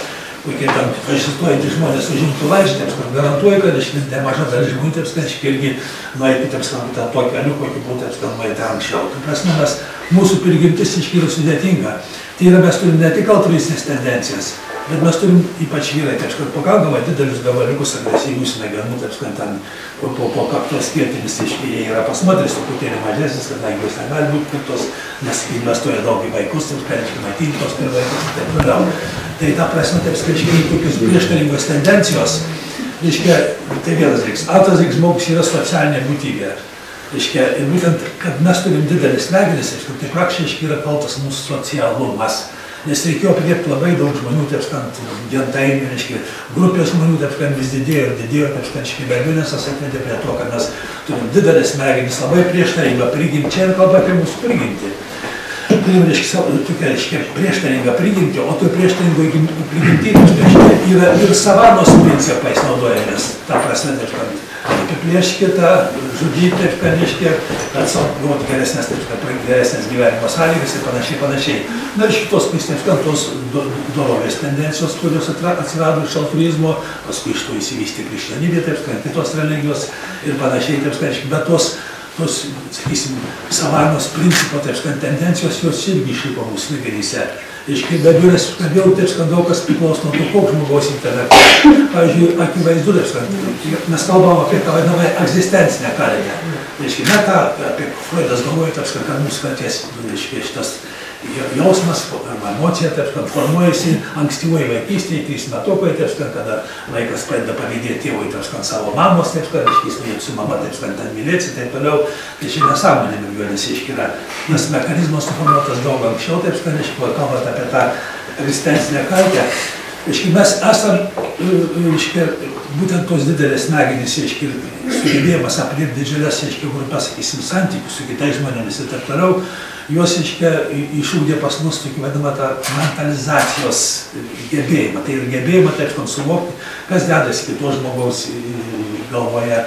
kokie tam fašistuojantys žmonės užimtų laisvę, kad garantuoju, kad iš nemaža dalis žmonių, taip sakant, irgi nueiti, taip sakant, tą tuo keliu, kokį būtų, taip sakant, nueiti anksčiau. Tai prasme, mes, mūsų prigimtis iškyla sudėtinga. Tai yra, mes turime ne tik altruistinės tendencijas, bet mes turim ypač vyrai, sakant, pakankamai didelius gabaliukus agresyvių smegenų, taip sakant, ten po, po, po kaktos skirtimis, tai jie yra pas moteris truputėlį mažesnis, kadangi jos negali būti piktos, nes investuoja daug į vaikus, taip sakant, maitinti tos per vaikus ir taip toliau. Tai ta prasme, taip sakant, tokios prieštaringos tendencijos, reiškia, tai vienas dalykas. Antras dalykas, žmogus yra socialinė būtybė. Reiškia, ir būtent, kad mes turim didelis smegenis, tai praktiškai yra kaltas mūsų socialumas. Nes reikėjo priepti labai daug žmonių, taip skant, gentainių, reiškia, grupės žmonių, taip skant, vis didėjo ir didėjo, taip skant, škai berbinėsas atvedė prie to, kad mes turim didelės smegenis, labai prieštaringą prigimtį, čia ir kalba apie mūsų prigimtį. turim, reiškia, tokia, reiškia, prieštaringą prigimtį, o tu prieštaringo prigimtį, reiškia, yra ir savanos principais naudojamės, ta prasme, taip kad apiplėšti kitą, žudyti, taip kad, reiškia, kad gauti geresnės, taip kad, geresnės gyvenimo sąlygas ir panašiai, panašiai. Na ir šitos, taip kad, tos dorovės tendencijos, kurios atsirado iš altruizmo, paskui iš to įsivystė krikščionybė, taip kad, kitos religijos ir panašiai, taip kad, bet tos tos, sakysim, savanos principo, taip sakant, tendencijos jos irgi išliko mūsų smegenyse. Iškai be abejo, nes kalbėjau, taip sakant, daug kas priklauso nuo to, koks žmogaus intelektas. Pavyzdžiui, akivaizdu, sakant, mes kalbam apie tą vadinamą egzistencinę kalbę. Reiškia, ne tą, apie Freudas galvoja, kad mūsų kalties, reiškia, šitas jausmas arba emocija, taip kad formuojasi ankstyvoje vaikystėje, trys metukai, taip kad kada vaikas pradeda pavydėti tėvui, taip kad savo mamos, taip kad jis norėtų su mama, taip kad ten mylėti, taip toliau, tai čia nesąmonė milijonis iškyra. Nes mechanizmas suformuotas daug anksčiau, taip kad, reiškia, kalbant apie tą egzistencinę kaltę, Reiškia, mes esam, reiškia, būtent tos didelės smegenys, reiškia, sugebėjimas aplinkti didžiulės, reiškia, grupės, sakysim, santykius su kitais žmonėmis ir taip toliau, juos, reiškia, išūkdė pas mus tokį vadinamą tą mentalizacijos gebėjimą. Tai yra gebėjimą, taip kad suvokti, kas dedasi kitos žmogaus galvoje,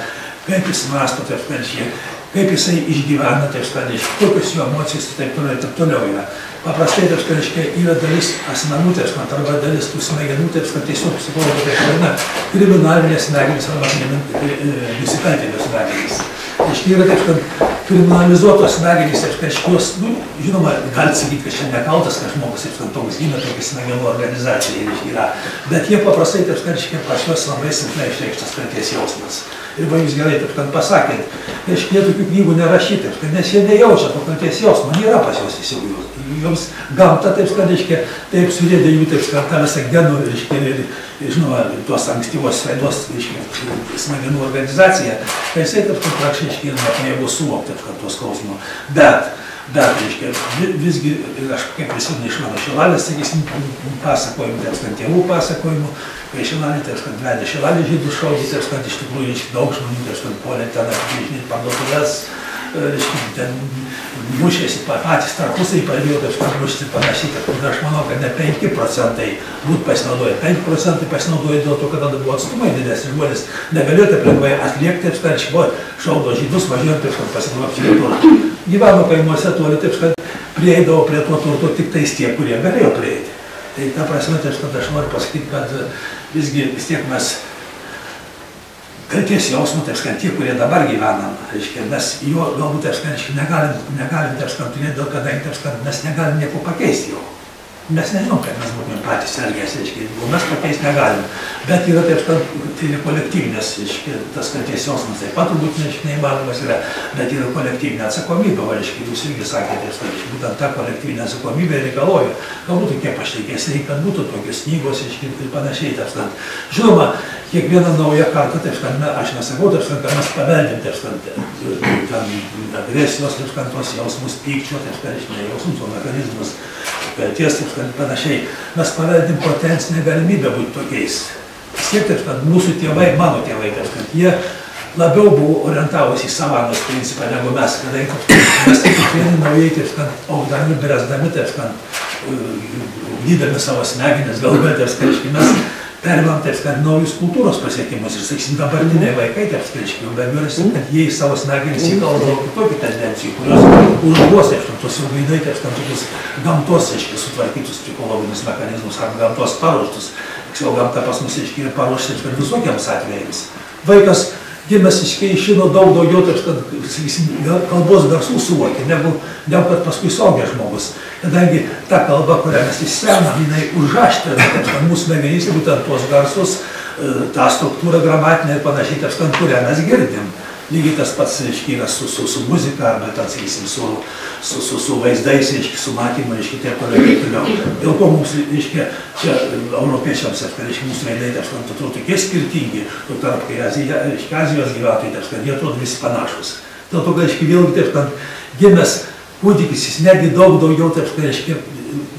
kaip jis masto, taip kad, kaip jisai išgyvena, taip kad, kokios jo emocijos ir taip toliau ir taip toliau yra. Paprastai, taip kad, reiškia, yra dalis asmenų, taip kad, arba dalis tų smegenų, taip kad tiesiog psichologai taip vadina kriminalinės smegenys arba nusikaltėlės smegenys. Reiškia, yra taip, kad kriminalizuotos smegenys, kad, šios, nu, žinoma, galite sakyti, kad čia nekaltas, kad žmogus, kad, toks gimė tokia smegenų organizacija, reiškia, yra. Bet jie paprastai, taip reiškia, pas juos labai silpnai išreikštas kalties jausmas. Ir va jūs gerai, taip kad pasakėt, reiškia, tokių knygų nerašyti, nes jie nejaučia to kalties jausmo, nėra pas juos jų joms gamta, taip kad, reiškia, taip surėdė jų, taip kad, tą visą genų, reiškia, ir, žinoma, tuos ankstyvos raidos, reiškia, smegenų organizaciją, tai jisai, taip kad, praktiškai, nepajėgų suvokti, taip kad, tuos skausmo. Bet, bet, reiškia, visgi, aš kaip prisimenu iš mano šilalės, sakysim, pasakojimų, kad, tėvų pasakojimų, kai šilalė, kad, vedė šilalė žydų šaudį, kad, iš tikrųjų, daug žmonių, taip kad, polė ten, apgrįžinėti parduotuvės, reiškia, ten mušėsi patys tarpusai, pradėjo kažką mušti panašiai, kad aš manau, kad ne 5 procentai būt pasinaudoja, 5 procentai pasinaudoja dėl to, kad tada buvo atstumai didesni, žmonės negalėjo taip lengvai atliekti, švo šaudo žydus, važiuojant kad pasinaudoti turtų. Gyveno kaimuose toli, taip kad prieidavo prie to turto tik tais tie, kurie galėjo prieiti. Tai ta prasme, kad aš noriu pasakyti, kad visgi vis tiek mes kalties jausmų, taip sakant, tie, kurie dabar gyvenam, reiškia, mes jo galbūt, taip sakant, negalim, negalim, taip sakant, turėti, kadangi, taip sakant, mes negalim nieko pakeisti jau. Mes nežinom, kad mes būtumėm patys elgės, reiškia, mes pakeisti negalim. Bet yra, taip sakant, tai yra kolektyvinės, reiškia, tas kalties jausmas taip pat turbūt neįmanomas yra, bet yra kolektyvinė atsakomybė, o, reiškia, jūs irgi sakėte, kad būtent ta kolektyvinė atsakomybė reikalauja, galbūt tokie pašnekėsiai, kad būtų tokios knygos, reiškia, ir panašiai, taip sakant. Žinoma, kiekviena nauja karta, taip sakant, aš nesakau, taip sakant, kad mes paveldėm, taip sakant, agresijos, taip sakant, tos jausmus, pykčio, taip sakant, jausmus, o mechanizmus, kalties, taip sakant, panašiai. Mes paveldėm potencinę galimybę būti tokiais. Vis tiek, taip sakant, mūsų tėvai, mano tėvai, taip sakant, jie labiau buvo orientavosi į savanos principą negu mes, kadangi mes kiekvieni naujai, taip sakant, augdami, bręsdami, taip sakant, gydami savo smegenis, galų bet, taip sakant, mes perimam, taip sakant, naujus kultūros pasiekimus ir, sakysim, dabartiniai vaikai, taip sakant, be abejonės, kad jie į savo smegenis įkalba daug kitokių tendencijų, kurios užduos, taip sakant, tos ilgaidai, taip sakant, tokius gamtos, aiškiai, sutvarkytus psichologinius mechanizmus ar gamtos paruoštus. Tiksliau, gamta pas mus, aiškiai, yra paruošta, sakant, visokiems atvejams. Vaikas gimęs iškiai žino daug daugiau, taip kad, sakysim, kalbos garsų suvokia, negu, negu kad paskui saugęs žmogus. Kadangi ta kalba, kurią mes įsimenam, jinai užaštrina, kad mūsų smegenys būtent tuos garsus, tą struktūrą gramatinę ir panašiai, taip kad, kurią mes girdim. Lygiai tas pats, reiškia, yra su, su, su muzika, arba ten, sakysim, su, su, su, su vaizdais, reiškia, su matymu, reiškia, taip toliau, taip toliau. Dėl ko mums, reiškia, čia europiečiams, reiškia, mūsų veidai, taip sakant, atrodo tokie skirtingi, tuo tarp, kai Azija, reiškia, Azijos gyventojai, taip sakant, jie atrodo visi panašus. Dėl to, kad, reiškia, vėlgi, taip sakant, gimęs kūdikis, jis netgi daug daugiau, taip reiškia,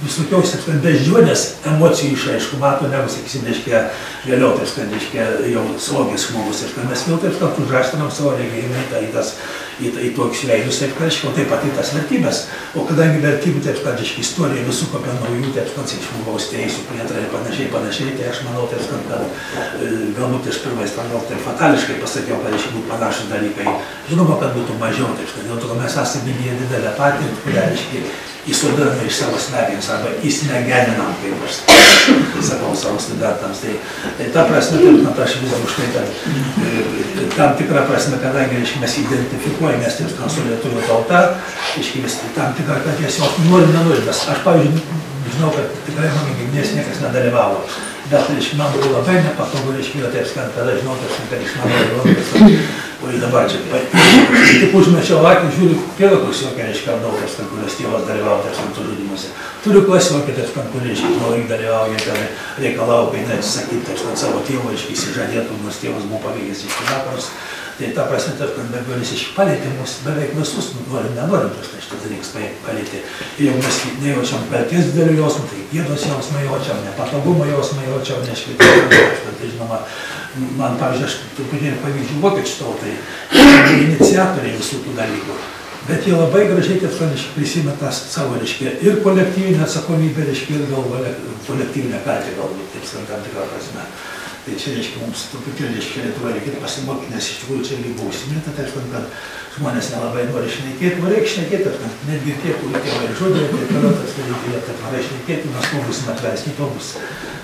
visokios, taip sakant, beždžionės emocijų išaiškų mato, negu, sakysim, reiškia, vėliau, taip sakant, reiškia, jau suaugęs žmogus, taip sakant, mes vėl, taip sakant, užraštinam savo regėjimą į tas, į, į tokius veidus, taip kad, o taip pat į tas vertybės. O kadangi vertybių, taip kad, reiškia, istorija visų kopia naujų, taip kad, žmogaus teisų plėtra ir panašiai, panašiai, tai aš manau, taip kad, kad galbūt iš pirmais, gal taip fatališkai pasakiau, kad reiškia būtų panašus dalykai. Žinoma, kad būtų mažiau, taip kad, dėl to, kad mes esame įgyję didelę patirtį, kurią, reiškia, įsodiname iš savo smegenis arba įsmegeninam, kaip aš sakau savo studentams. Tai, tai ta prasme, taip, na, aš vis už tai, kad tam tikrą prasme, kadangi mes identifikuojamės kad su lietuvių tauta, vis tam tikrą, kad tiesiog nori, nenori, bet aš, pavyzdžiui, žinau, kad tikrai mano giminės niekas nedalyvavo. Bet, reiškia, man buvo labai nepatogu, reiškia, taip skant, kad aš žinau, kad iš mano dalyvavo. Ir dabar čia, tik užmečiau akį, žiūriu, kėlė klasiokė, reiškia, daug kas, kad kurios tėvas dalyvavo, taip skant, žudimuose. Turiu klasiokė, taip skant, kur, reiškia, nori dalyvauja, kad reikalau, kai neatsisakyti, skant, savo tėvo, reiškia, įsižadėtų, nors tėvas buvo pavykęs iš vakarus. Tai ta prasme, tas kandagolis išpalėtė mus beveik visus, nu, norim, nenorim, tas šitas dalykas palėtė. Ir jeigu mes nejaučiam kalties didelių jausmų, tai gėdos jausmą jaučiam, nepatogumo jausmą jaučiam, nešvietimo, tai žinoma, man, pavyzdžiui, aš truputėlį pavyzdžių vokiečių tautai, iniciatoriai visų tų dalykų. Bet jie labai gražiai tiesiog prisimė tą savo, reiškia, ir kolektyvinę atsakomybę, reiškia, ir galvo kolektyvinę kaltę galbūt, taip sakant, tam tikrą prasme. Tai čia, reiškia, mums truputėlį, reiškia, Lietuvoje reikėtų pasimokyti, nes iš tikrųjų čia irgi buvo užsiminta, tai kad žmonės nelabai nori šnekėti, o reikia šnekėti, kad netgi tie, kurie tėvai žudė, tai toliau tas jie taip nori šnekėti, mes to būsime atleisti, to bus,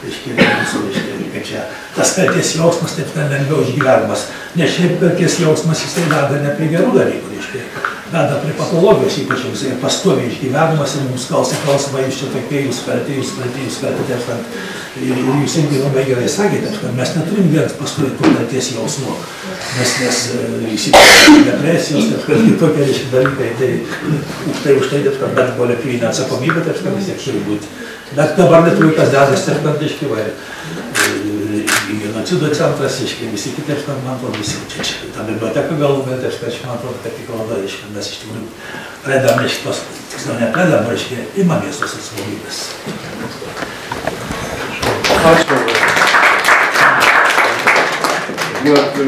reiškia, mūsų, reiškia, kaip čia, tas kalties jausmas taip ten lengviau išgyvenimas, nes šiaip kalties jausmas jisai veda ne prie gerų dalykų, reiškia, veda prie patologijos, ypač jisai pastoviai išgyvenimas ir mums kalsi klausimą, jūs čia tokie, jūs kalti, jūs kalti, jūs kalti, taip kad ir, ir jūs irgi labai gerai sakėte, kad mes neturim vienas pastoviai tų kalties jausmų, nes mes įsipėsime depresijos, taip kad kitokie reiškia dalykai, tai už tai, už tai, taip kad dar kolektyvinė atsakomybė, taip kad vis tiek turi būti. Bet dabar lietuvių kas dedasi, taip kad reiškia, va, genocido centras, reiškia, visi kiti, taip kad man atrodo, visi čia, čia ta biblioteka galų, bet taip kad man atrodo, kad tik rodo, reiškia, mes iš tikrųjų pradedam, reiškia, tos, tiksliau nepradedam, reiškia, imamės tos atstovybės. Ačiū. Žinot,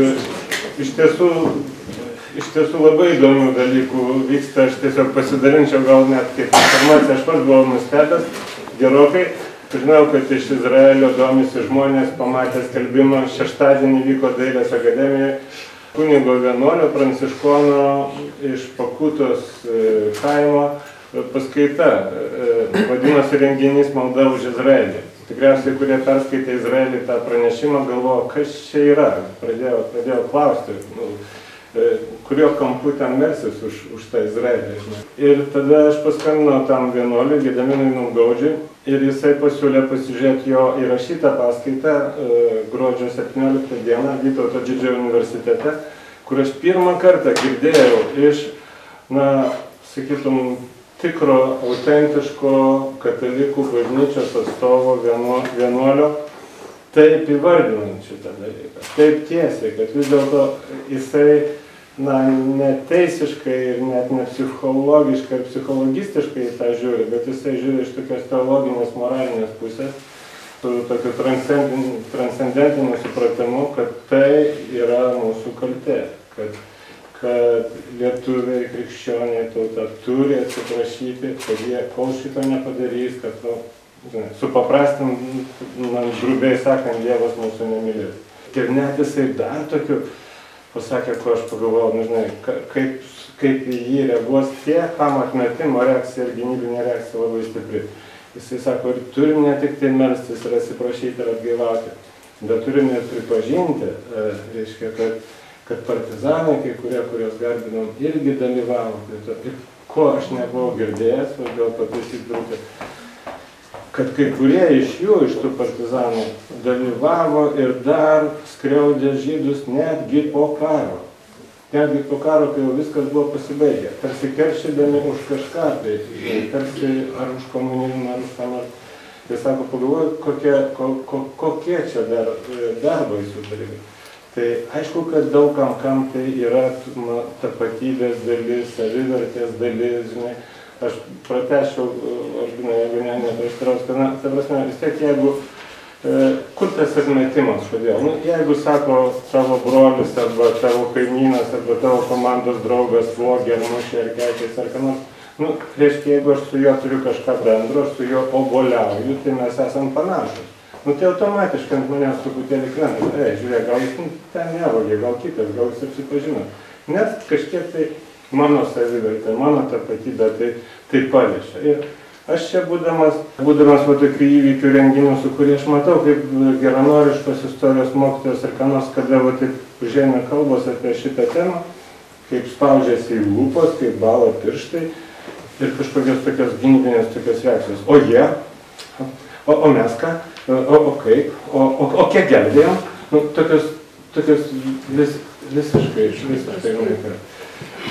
iš tiesų, iš tiesų labai įdomių dalykų vyksta, aš tiesiog pasidalinčiau gal net kaip informaciją, aš pats buvau nustebęs gerokai. Žinau, kad iš Izraelio domisi žmonės, pamatė skelbimą, šeštadienį vyko Dailės akademijoje, kunigo vienuolio Pranciškono iš Pakutos kaimo paskaita, vadinosi renginys Malda už Izraelį. Tikriausiai, kurie perskaitė Izraelį tą pranešimą, galvojo, kas čia yra. Pradėjo, pradėjo klausti, nu, kurio kampu ten melsis už, už tą Izraelį. Žinai. Ir tada aš paskambinau tam vienuoliui, Gedaminui Numgaudžiui, ir jisai pasiūlė pasižiūrėti jo įrašytą paskaitą gruodžio 17 dieną Vytauto didžiojo universitete, kur aš pirmą kartą girdėjau iš, na, sakytum, tikro, autentiško katalikų bažnyčios atstovo vienuolio, taip įvardinant šitą dalyką, taip tiesiai, kad vis dėlto jisai, na, neteisiškai ir net ne psichologiškai ir psichologistiškai tą žiūri, bet jisai žiūri iš tokios teologinės, moralinės pusės, su tokiu transcendentiniu supratimu, kad tai yra mūsų kaltė, kad kad lietuviai, krikščioniai tauta turi atsiprašyti, kad jie kol šito nepadarys, kad, nu, supaprastinant, grubiai sakant, Dievas mūsų nemylės. Ir net jisai dar tokiu pasakė, ko aš pagalvojau, nu, žinai, kaip, kaip į jį reaguos tie, kam atmetimo reakcija ir gynybinė reakcija labai stipri. Jisai sako, ir turim ne tik tai melstis ir atsiprašyti ir atgailauti, bet turim ir pripažinti, reiškia, kad kad partizanai, kai kurie, kuriuos garbinom, irgi dalyvavo. Ir ko aš nebuvau girdėjęs, aš gal pataisyt truputį, kad kai kurie iš jų, iš tų partizanų, dalyvavo ir dar skriaudė žydus netgi po karo. Netgi po karo, kai jau viskas buvo pasibaigę. Tarsi keršydami už kažką, tai tarsi ar už komunizmą, ar už ką nors. Tai sako, pagalvoju, kokie, ko, ko, kokie čia dar, dar baisų dalykai. Tai aišku, kad daugam kam tai yra tapatybės dalis, savivertės dalis, žinai. Aš pratešiau, aš žinau, jeigu ne, neprieštaraus, kad, na, ta prasme, vis tiek jeigu, e, kur tas atmetimas, kodėl? Nu, jeigu sako tavo brolis arba tavo kaimynas arba tavo komandos draugas vogė ar mušė ar keikiasi ar ką nors, nu, reiškia, jeigu aš su juo turiu kažką bendro, aš su juo oboliauju, tai mes esam panašus. Nu tai automatiškai ant manęs truputėlį krenta. Ei, žiūrėk, gal jis ten nevogė, gal kitas, gal jis apsipažino. Net kažkiek tai mano savivertė, mano tapatybė tai, tai paliečia. Ir aš čia būdamas, būdamas va tokių įvykių renginių, su kurie aš matau, kaip geranoriškos istorijos mokytojas ir ką nors, kada va taip užėmė kalbos apie šitą temą, kaip spaudžiasi į lūpas, kaip balo pirštai ir kažkokios tokios gynybinės tokios reakcijos. O jie, o, o mes ką, o, o kaip, o, o, o kiek gelbėjom, nu, tokios, tokios vis, visiškai, visiškai unikalios.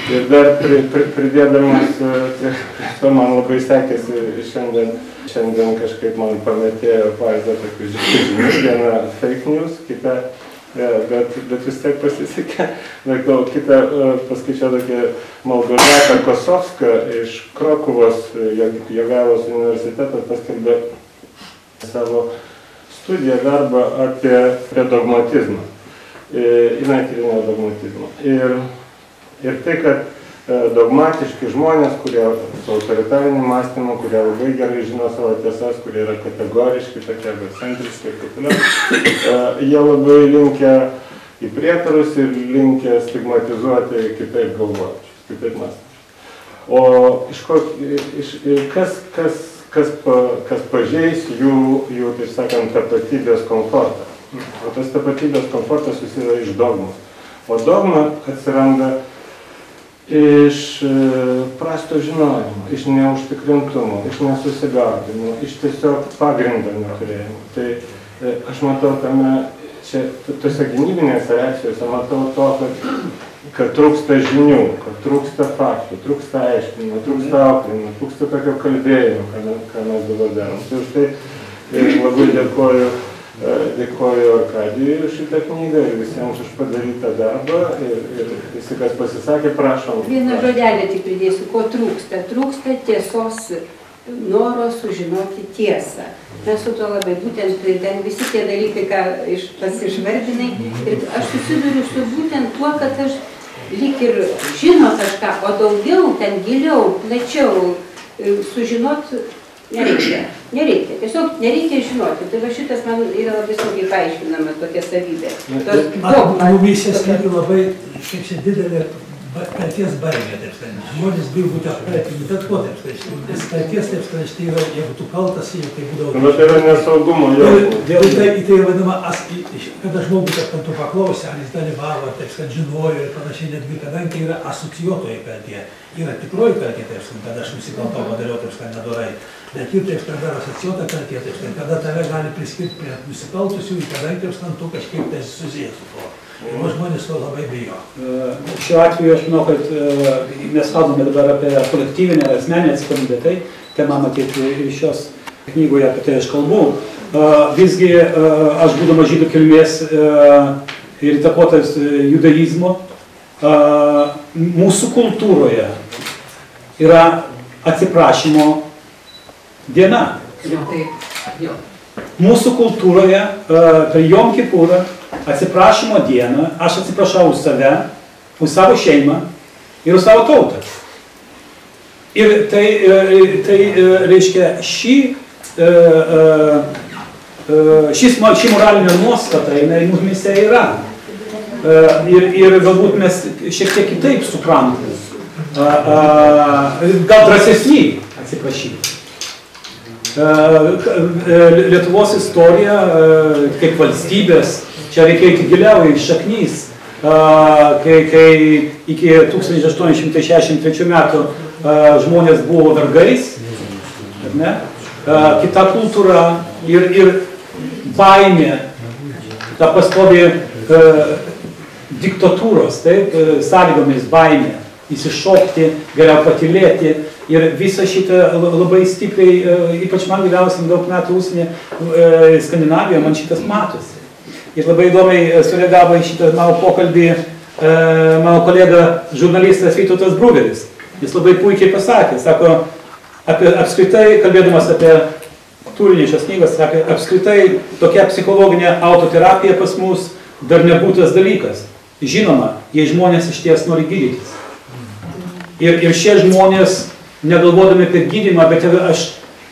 Ir dar pri, pri, pridėdamas, prie to man labai sekėsi šiandien, šiandien kažkaip man pametėjo pavyzdį tokių žinių, viena fake news, kita, bet, bet vis tiek pasisekė. Gal kitą paskaičiau tokią Malgorzatą Kosovską iš Krokuvos Jogavos universiteto paskelbė savo studiją darbą apie, apie dogmatizmą. Jinai tyrinėjo dogmatizmą. Ir Ir tai, kad dogmatiški žmonės, kurie su autoritariniu mąstymu, kurie labai gerai žino savo tiesas, kurie yra kategoriški, tokie egocentriški ir taip toliau, jie labai linkia į prietarus ir linkia stigmatizuoti kitaip galvojančius, kitaip mąstančius. O iš ko, iš, kas, kas, kas, pa, kas pažeis jų, jų, taip sakant, tapatybės komfortą. O tas tapatybės komfortas susideda iš dogmos. O dogma atsiranda iš prasto žinojimo, iš neužtikrintumo, iš nesusigaudimo, iš tiesiog pagrindo neturėjimo. Tai aš matau tame, čia tose gynybinėse reakcijose matau to, kad, kad trūksta žinių, kad trūksta faktų, trūksta aiškinimo, trūksta auklėjimo, trūksta tokio kalbėjimo, ką, ką mes dabar darom. Tai už tai labai dėkoju Dėkoju Arkadijui už šitą knygą ir visiems už padarytą darbą. Ir, ir visi, kas pasisakė, prašom. Vieną žodelį tik pridėsiu, ko trūksta. Trūksta tiesos noro sužinoti tiesą. Mes su to labai būtent, ten visi tie dalykai, ką iš, pasižvardinai. Ir aš susiduriu su būtent tuo, kad aš lyg ir žino kažką, o daugiau, ten giliau, plačiau sužinot Nereikia. Nereikia. Tiesiog nereikia žinoti. Tai va šitas man yra labai sunkiai paaiškinama tokia savybė. Tos dogmas. Mumyse slypi labai, kaip čia didelė kalties baimė, taip sakant. Žmonės bijo būti apkaltinti, bet ko taip sakant. Nes kalties, taip sakant, tai yra, jeigu tu kaltas, jau tai būdavo. Bet tai yra nesaugumo jausmas. Dėl tai, tai vadinama, as, kada žmogus, tu paklausė, ar jis dalyvavo, taip sakant, žinojo ir panašiai, netgi kadangi tai yra asocijuotoji kaltė. Yra tikroji kaltė, taip sakant, kad aš nusikaltau padariau, taip sakant, nedorai. Bet ir taip sakant, dar asocijuota kaltė, taip sakant, kada tave gali priskirti prie nusikaltusių, kadangi, taip sakant, tu kažkaip tai susijęs su tuo. Ir žmonės to labai bijo. Šiuo atveju aš manau, kad mes kalbame dabar apie kolektyvinę ir asmeninę atsakomybę, tai tema matyti ir šios knygoje apie tai aš kalbu. Visgi aš būdamas žydų kilmės ir įtakotas judaizmo, mūsų kultūroje yra atsiprašymo diena. Mūsų kultūroje per Jom Kipūrą atsiprašymo dieną aš atsiprašau už save, už savo šeimą ir už savo tautą. Ir tai, tai reiškia šį, šis, ši moralinė nuostata, jinai mumise yra. Ir, ir galbūt mes šiek tiek kitaip suprantame. Gal drąsesnį atsiprašyti. Lietuvos istorija kaip valstybės čia reikia eiti giliau į šaknys, kai, kai iki 1863 metų žmonės buvo vergais, ne? kita kultūra ir, ir baimė, ta pastovi diktatūros, taip, sąlygomis baimė, įsišokti, geriau patilėti ir visą šitą labai stipriai, ypač man gyvenausim daug metų užsienį Skandinavijoje, man šitas matosi. Ir labai įdomiai sureagavo į šitą mano pokalbį mano kolega žurnalistas Vytautas Brugeris. Jis labai puikiai pasakė, sako, apie, apskritai kalbėdamas apie turinį šios knygos, sakė, apskritai tokia psichologinė autoterapija pas mus dar nebūtas dalykas. Žinoma, jei žmonės iš ties nori gydytis. Ir, ir šie žmonės, negalvodami apie gydymą, bet aš,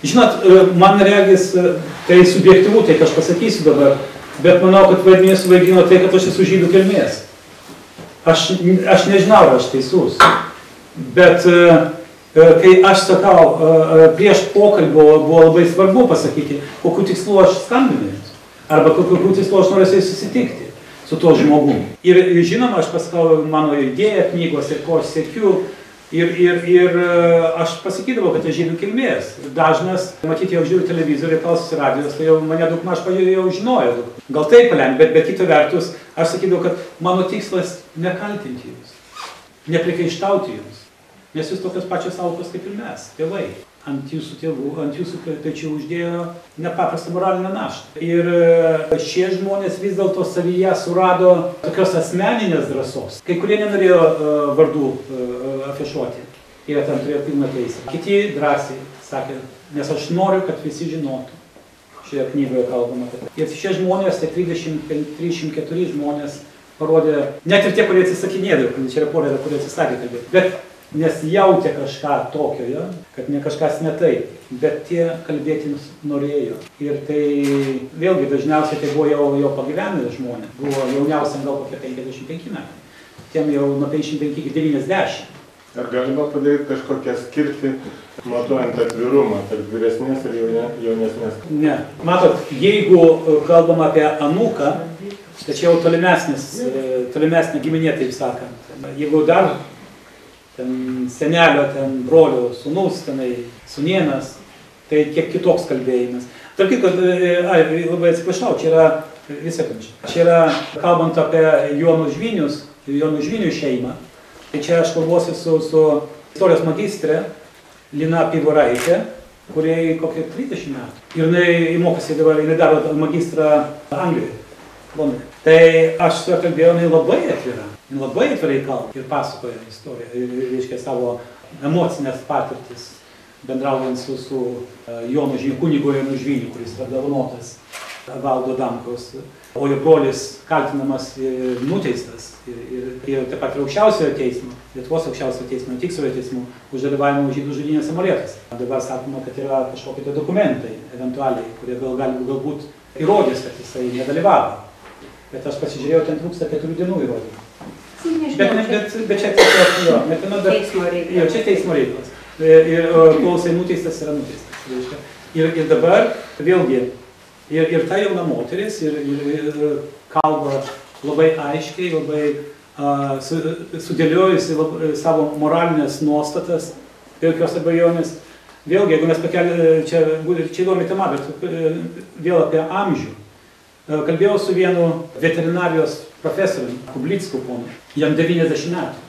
žinot, e, man regis, e, tai subjektivu, tai aš pasakysiu dabar, bet manau, kad vaidmenį suvaidino tai, kad aš esu žydų kilmės. Aš, aš nežinau, aš teisus. Bet uh, E, kai aš sakau, e, e, prieš pokalbį buvo labai svarbu pasakyti, kokiu tikslu aš skambinu, arba kokiu tikslu aš noriu susitikti su tuo žmogum. Ir žinoma, aš pasakau mano idėją knygos ir ko aš sėkiu. Ir, ir, ir aš pasakydavau, kad aš žydų kilmės. Dažnas, matyti, jau žiūriu televizorių, klausosi radijos, tai jau mane daug maž jau žinojau. Gal taip palengvė, bet, bet kita vertus, aš sakydavau, kad mano tikslas nekaltinti jūs, neprikaištauti jums nes jūs tokios pačios aukos kaip ir mes, tėvai. Ant jūsų tėvų, ant jūsų pečių uždėjo nepaprastą moralinę naštą. Ir e, šie žmonės vis dėlto savyje surado tokios asmeninės drąsos. Kai kurie nenorėjo uh, vardų uh, afišuoti. Jie tam turėjo pilną teisę. Kiti drąsiai sakė, nes aš noriu, kad visi žinotų. Šioje knygoje kalbama apie tai. Ir šie žmonės, tai 30, 34 žmonės parodė, net ir tie, kurie atsisakinėdavo, čia yra porė, kurie atsisakė kalbėti. Bet nes jautė kažką tokio, ja? kad ne kažkas ne taip, bet tie kalbėti norėjo. Ir tai vėlgi dažniausiai tai buvo jau, jau pagyvenę žmonės, buvo jauniausiam gal kokie 55 metai, tiem jau nuo 55 iki 90. Ar galima padaryti kažkokią skirtį, matuojant atvirumą tarp vyresnės ir jaunesnės? Ne. Matot, jeigu kalbam apie anuką, tačiau tolimesnis, tolimesnė giminė, taip sakant, jeigu dar ten senelio, ten brolio, sunus, tenai, sunienas, tai kiek kitoks kalbėjimas. Tarp kitko, e, ai, labai atsiprašau, čia yra, visą kančią, čia yra, kalbant apie Jonų Žvinius, Jonų Žvinių šeimą, tai čia aš kalbuosi su, su istorijos magistrė Lina Pivoraitė, kuriai kokie 30 metų. Ir jinai mokosi dabar, jinai daro magistrą Anglijoje, Londone. Tai aš su ja kalbėjau, jinai labai atvira labai atvirai kalba ir pasakoja istoriją, reiškia savo emocinės patirtis, bendraujant su, su e, Jonu Žiniu, kunigo Jonu Žviniu, kuris yra dovanotas valdo Damkaus, o jo brolis kaltinamas ir nuteistas. Ir, ir, ir taip pat ir aukščiausiojo teismo, Lietuvos aukščiausiojo teismo, tiksojo teismo, už dalyvavimą žydų žudynėse molėtas. Dabar sakoma, kad yra kažkokie tai dokumentai, eventualiai, kurie gal, gal, galbūt įrodys, kad jisai nedalyvavo. Bet aš pasižiūrėjau, ten trūksta keturių dienų įrodymų. Bet, bet, bet čia tiesiog jo, bet, nu, dar, teismo reikalas. Jo, čia teismo reikalas. Ir kol jisai nuteistas, yra nuteistas. Reiškia. Ir, ir dabar, vėlgi, ir, ir ta jauna moteris, ir, ir, ir kalba labai aiškiai, labai uh, su, sudėliojusi labai, savo moralinės nuostatas, be jokios abejonės. Vėlgi, jeigu mes pakelime, čia, čia įdomi tema, bet vėl apie amžių. Kalbėjau su vienu veterinarijos profesoriumi, Kublicku ponu, jam 90 metų.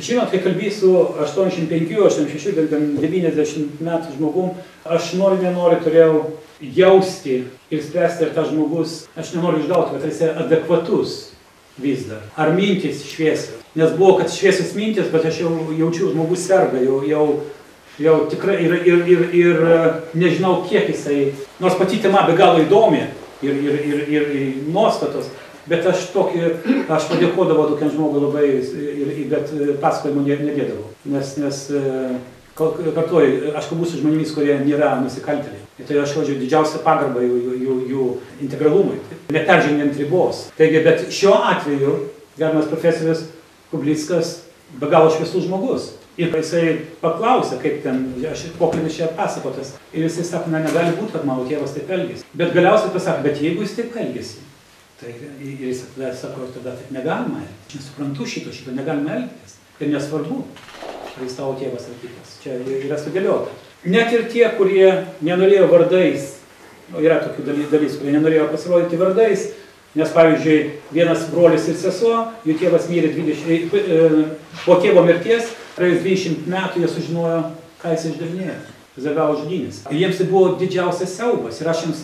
Žinot, kai kalbėjai su 85, 86, 90 metų žmogum, aš nori, nenori turėjau jausti ir spręsti, ar tas žmogus, aš nenoriu išgauti, kad jis yra adekvatus vis dar. Ar mintis šviesios. Nes buvo, kad šviesios mintis, bet aš jau jaučiu, žmogus serga, jau, jau, jau tikrai ir, ir, ir, ir nežinau, kiek jisai, nors pati tema be galo įdomi ir, ir, ir, ir, ir nuostatos, Bet aš tokį, aš padėkodavau tokiam žmogui labai, ir, bet pasakojimų nedėdavau. Nes, nes kartuoju, aš kalbu su žmonėmis, kurie nėra nusikaltėliai. Ir tai aš žodžiu didžiausią pagarbą jų, jų, jų, jų integralumui, neperžengiant ribos. Taigi, bet šiuo atveju, gerbiamas profesorius Kublickas, be galo šviesus žmogus. Ir jisai paklausė, kaip ten, aš pokalbis čia pasakotas. Ir jisai sako, na negali būti, kad mano tėvas taip elgėsi. Bet galiausiai pasakė, bet jeigu jis taip elgėsi, Tai ir jis tada sako, tada taip negalima elgtis. Nesuprantu šito, šito negalima elgtis. Ir nesvarbu, ar jis tavo tėvas ar kitas. Čia yra sudėliota. Net ir tie, kurie nenorėjo vardais, yra tokių dalys, kurie nenorėjo pasirodyti vardais, nes pavyzdžiui, vienas brolis ir sesuo, jų tėvas mirė 20, e, po tėvo mirties, praėjus 20 metų jie sužinojo, ką jis išdarinėjo. Zagavo žudynės. Ir jiems tai buvo didžiausias siaubas. Ir aš jiems,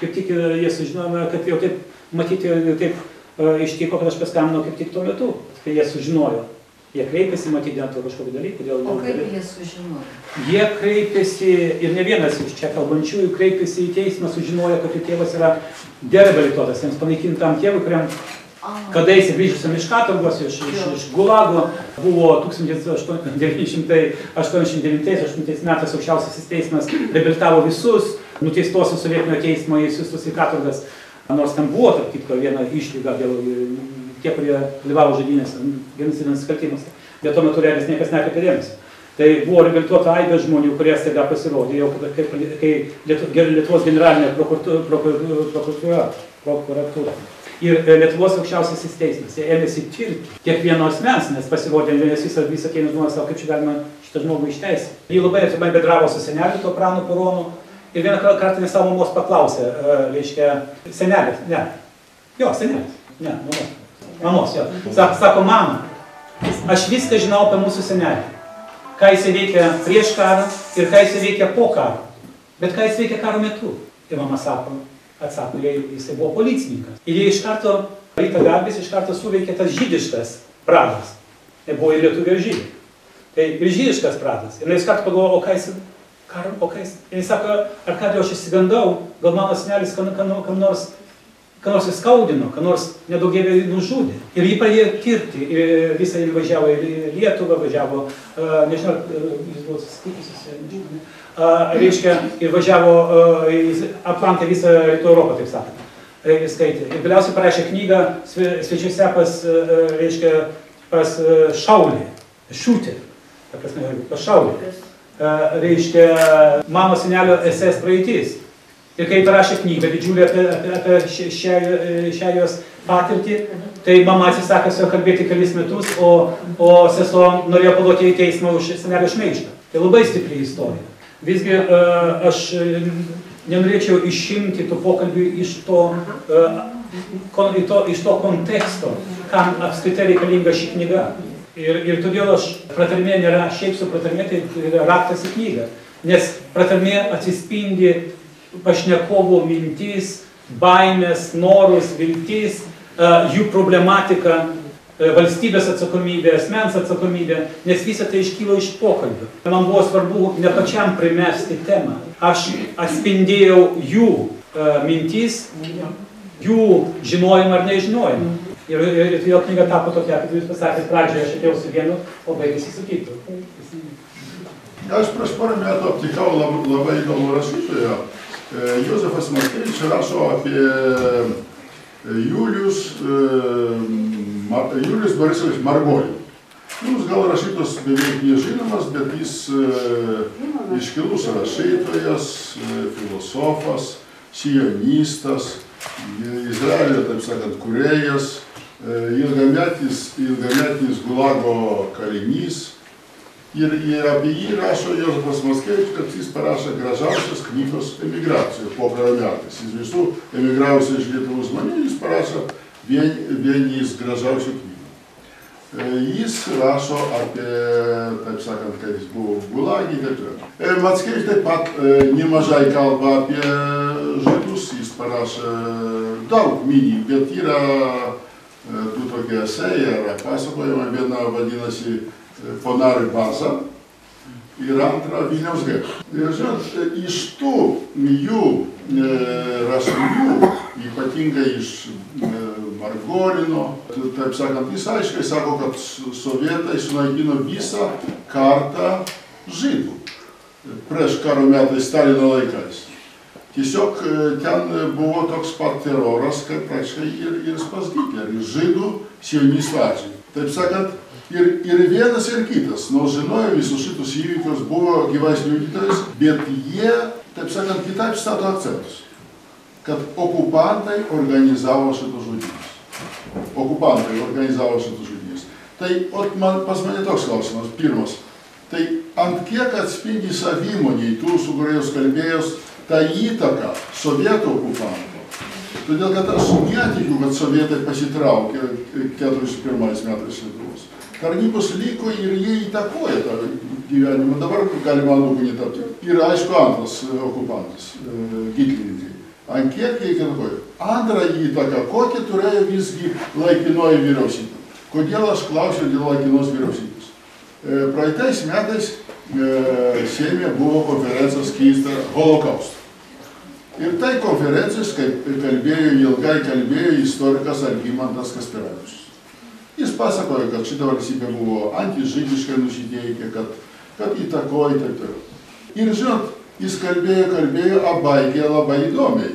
kaip tik e, jie sužinojome, kad jau taip matyti taip e, ištiko, kad aš paskambinau kaip tik tuo metu, kai jie sužinojo. Jie kreipėsi, matyti, dėl kažkokio dalyko. Dėl, O kaip jie sužinojo? Jie kreipėsi, ir ne vienas iš čia kalbančiųjų kreipėsi į teismą, sužinojo, kad jų tėvas yra dereabilituotas, jiems panaikintam tėvui, kuriam kadaise grįžusiam iš katorgos, iš, iš, iš Gulago, buvo 1989 metais aukščiausiasis teismas reabilitavo visus nuteistosius sovietinio teismo įsiustus į katorgas. Nors ten buvo, tarp kitko, viena išlyga dėl tie, kurie dalyvavo žudynėse, genocidiniuose nusikaltimuose, bet tuo metu realiai niekas nekreipė dėmesio. Tai buvo reabilituota aibė žmonių, kurie staiga pasirodė, jau kai, kai Lietuvos generalinė prokuratūra, ir Lietuvos aukščiausiasis teismas, ėmėsi tirti kiekvieno asmens, nes pasirodė, nes visą kėlį žmonės kaip čia galima šitą žmogų išteisti. Jį labai atsibai bedravo su seneliu, to pranu poronu, ir vieną kartą ne savo mamos paklausė, reiškia, senelis, ne, jo, senelis, ne, mamos. Mamos, jo. Sako, sako, mama, aš viską žinau apie mūsų senelį. Ką jis veikia prieš karą ir ką jis veikia po karo. Bet ką jis veikia karo metu. Ir mama sako, atsako, jis buvo policininkas. Ir jie iš karto, ryta garbės, iš karto suveikė tas žydiškas pradas. Tai buvo ir lietuvių ir žydų. Tai ir žydiškas pradas. Ir jis kartu pagalvojo, o ką jis, karo, o ką jis. Jis sako, ar ką aš įsigandau, gal mano senelis kam, kam, kam nors ką nors įskaudino, ką nors nedaugėvė nužudė. Ir jį pradėjo tirti, ir visą jį važiavo į Lietuvą, važiavo, nežinau, jis buvo susitikiusis, nežinau, reiškia, ir važiavo, aplankė visą Rytų Europą, taip sakant. Skaitė. Ir galiausiai parašė knygą svečiuose pas, reiškia, pas Šaulį, Šūtį, pas Šaulį. Reiškia, mano senelio SS praeitis. Ir kai parašė knygą didžiulį apie, apie, apie šią, šią jos patirtį, tai mama atsisakė su juo kalbėti kelis metus, o, o sesuo norėjo paduoti į teismą už senelio šmeižtą. Tai labai stipri istorija. Visgi aš nenorėčiau išimti tų pokalbių iš to, to, iš to konteksto, kam apskritai reikalinga ši knyga. Ir, ir todėl aš pratarmė nėra šiaip su pratarmė, tai yra raktas į knygą. Nes pratarmė atsispindi pašnekovo mintis, baimės, norus, viltis, jų problematika, valstybės atsakomybė, asmens atsakomybė, nes visa tai iškylo iš pokalbio. Man buvo svarbu ne pačiam primesti temą. Aš atspindėjau jų mintis, jų žinojimą ar nežinojimą. Ir, ir, ir jo knyga tapo tokia, kaip jūs pasakėte, pradžioje aš atėjau su vienu, o baigėsi su kitu. Aš prieš porą metų aptikau labai, labai įdomų rašytoją. Jozefas Markevičius rašo apie Julius, Julius Borisovich Margolį. Jums gal rašytos beveik nežinomas, bet jis iškilus rašytojas, filosofas, sionistas, Izraelio, taip sakant, kurėjas, ilgametis, ilgametis Gulago kalinys. Ir, ir jį rašo Jozefas Maskevičius, kad jis parašė gražiausias knygos emigracijos po karo metais. Iš visų emigravusių iš Lietuvos žmonių jis parašė vien, vieni iš gražiausių knygų. Jis rašo apie, taip sakant, kad jis buvo gulagį, taip toliau. Mackevičius taip pat nemažai kalba apie žydus, jis parašė daug mini, bet yra du tokie esėjai ar pasakojimai, viena vadinasi Ponari bazą ir antrą Vilniaus getą. Ir žinot, iš tų jų e, rašinių, ypatingai iš e, Margolino, taip sakant, jis aiškiai sako, kad sovietai sunaikino visą kartą žydų prieš karo metais Stalino laikais. Tiesiog ten buvo toks pat teroras, kaip praktiškai ir, ir pas Hitlerį, žydų sionistų atžvilgiu. Taip sakant, Ir, ir vienas ir kitas, nors žinojo visus šitus įvykius, buvo gyvais liudytojais, bet jie, taip sakant, kitaip stato akcentus, kad okupantai organizavo šitus žudymus. Okupantai organizavo šitus žudymus. Tai ot, man, pas mane toks klausimas, pirmas. Tai ant kiek atspindi savimoniai tų, su kuriais kalbėjus, tą įtaką sovietų okupantų. Todėl, kad aš netikiu, kad sovietai pasitraukė 41 metais Lietuvos tarnybos liko ir jie įtakoja tą gyvenimą. Dabar galima anūkų netapti. Ir aišku, antras okupantas, Hitlerininkai. Ant kiek jie įtakoja? Antrą įtaką, kokią turėjo visgi laikinoji vyriausybė. Kodėl aš klausiu dėl laikinos vyriausybės? E, praeitais metais e, Seime buvo konferencija skirta holokaustą. Ir tai konferencijos, kaip kalbėjo, ilgai kalbėjo istorikas Argymantas Kasperavičius. Jis pasakojo, kad šita valstybė buvo antižydiškai nusiteikę, kad, kad įtakoja ir taip toliau. Ir žinot, jis kalbėjo, kalbėjo, abaigė labai įdomiai.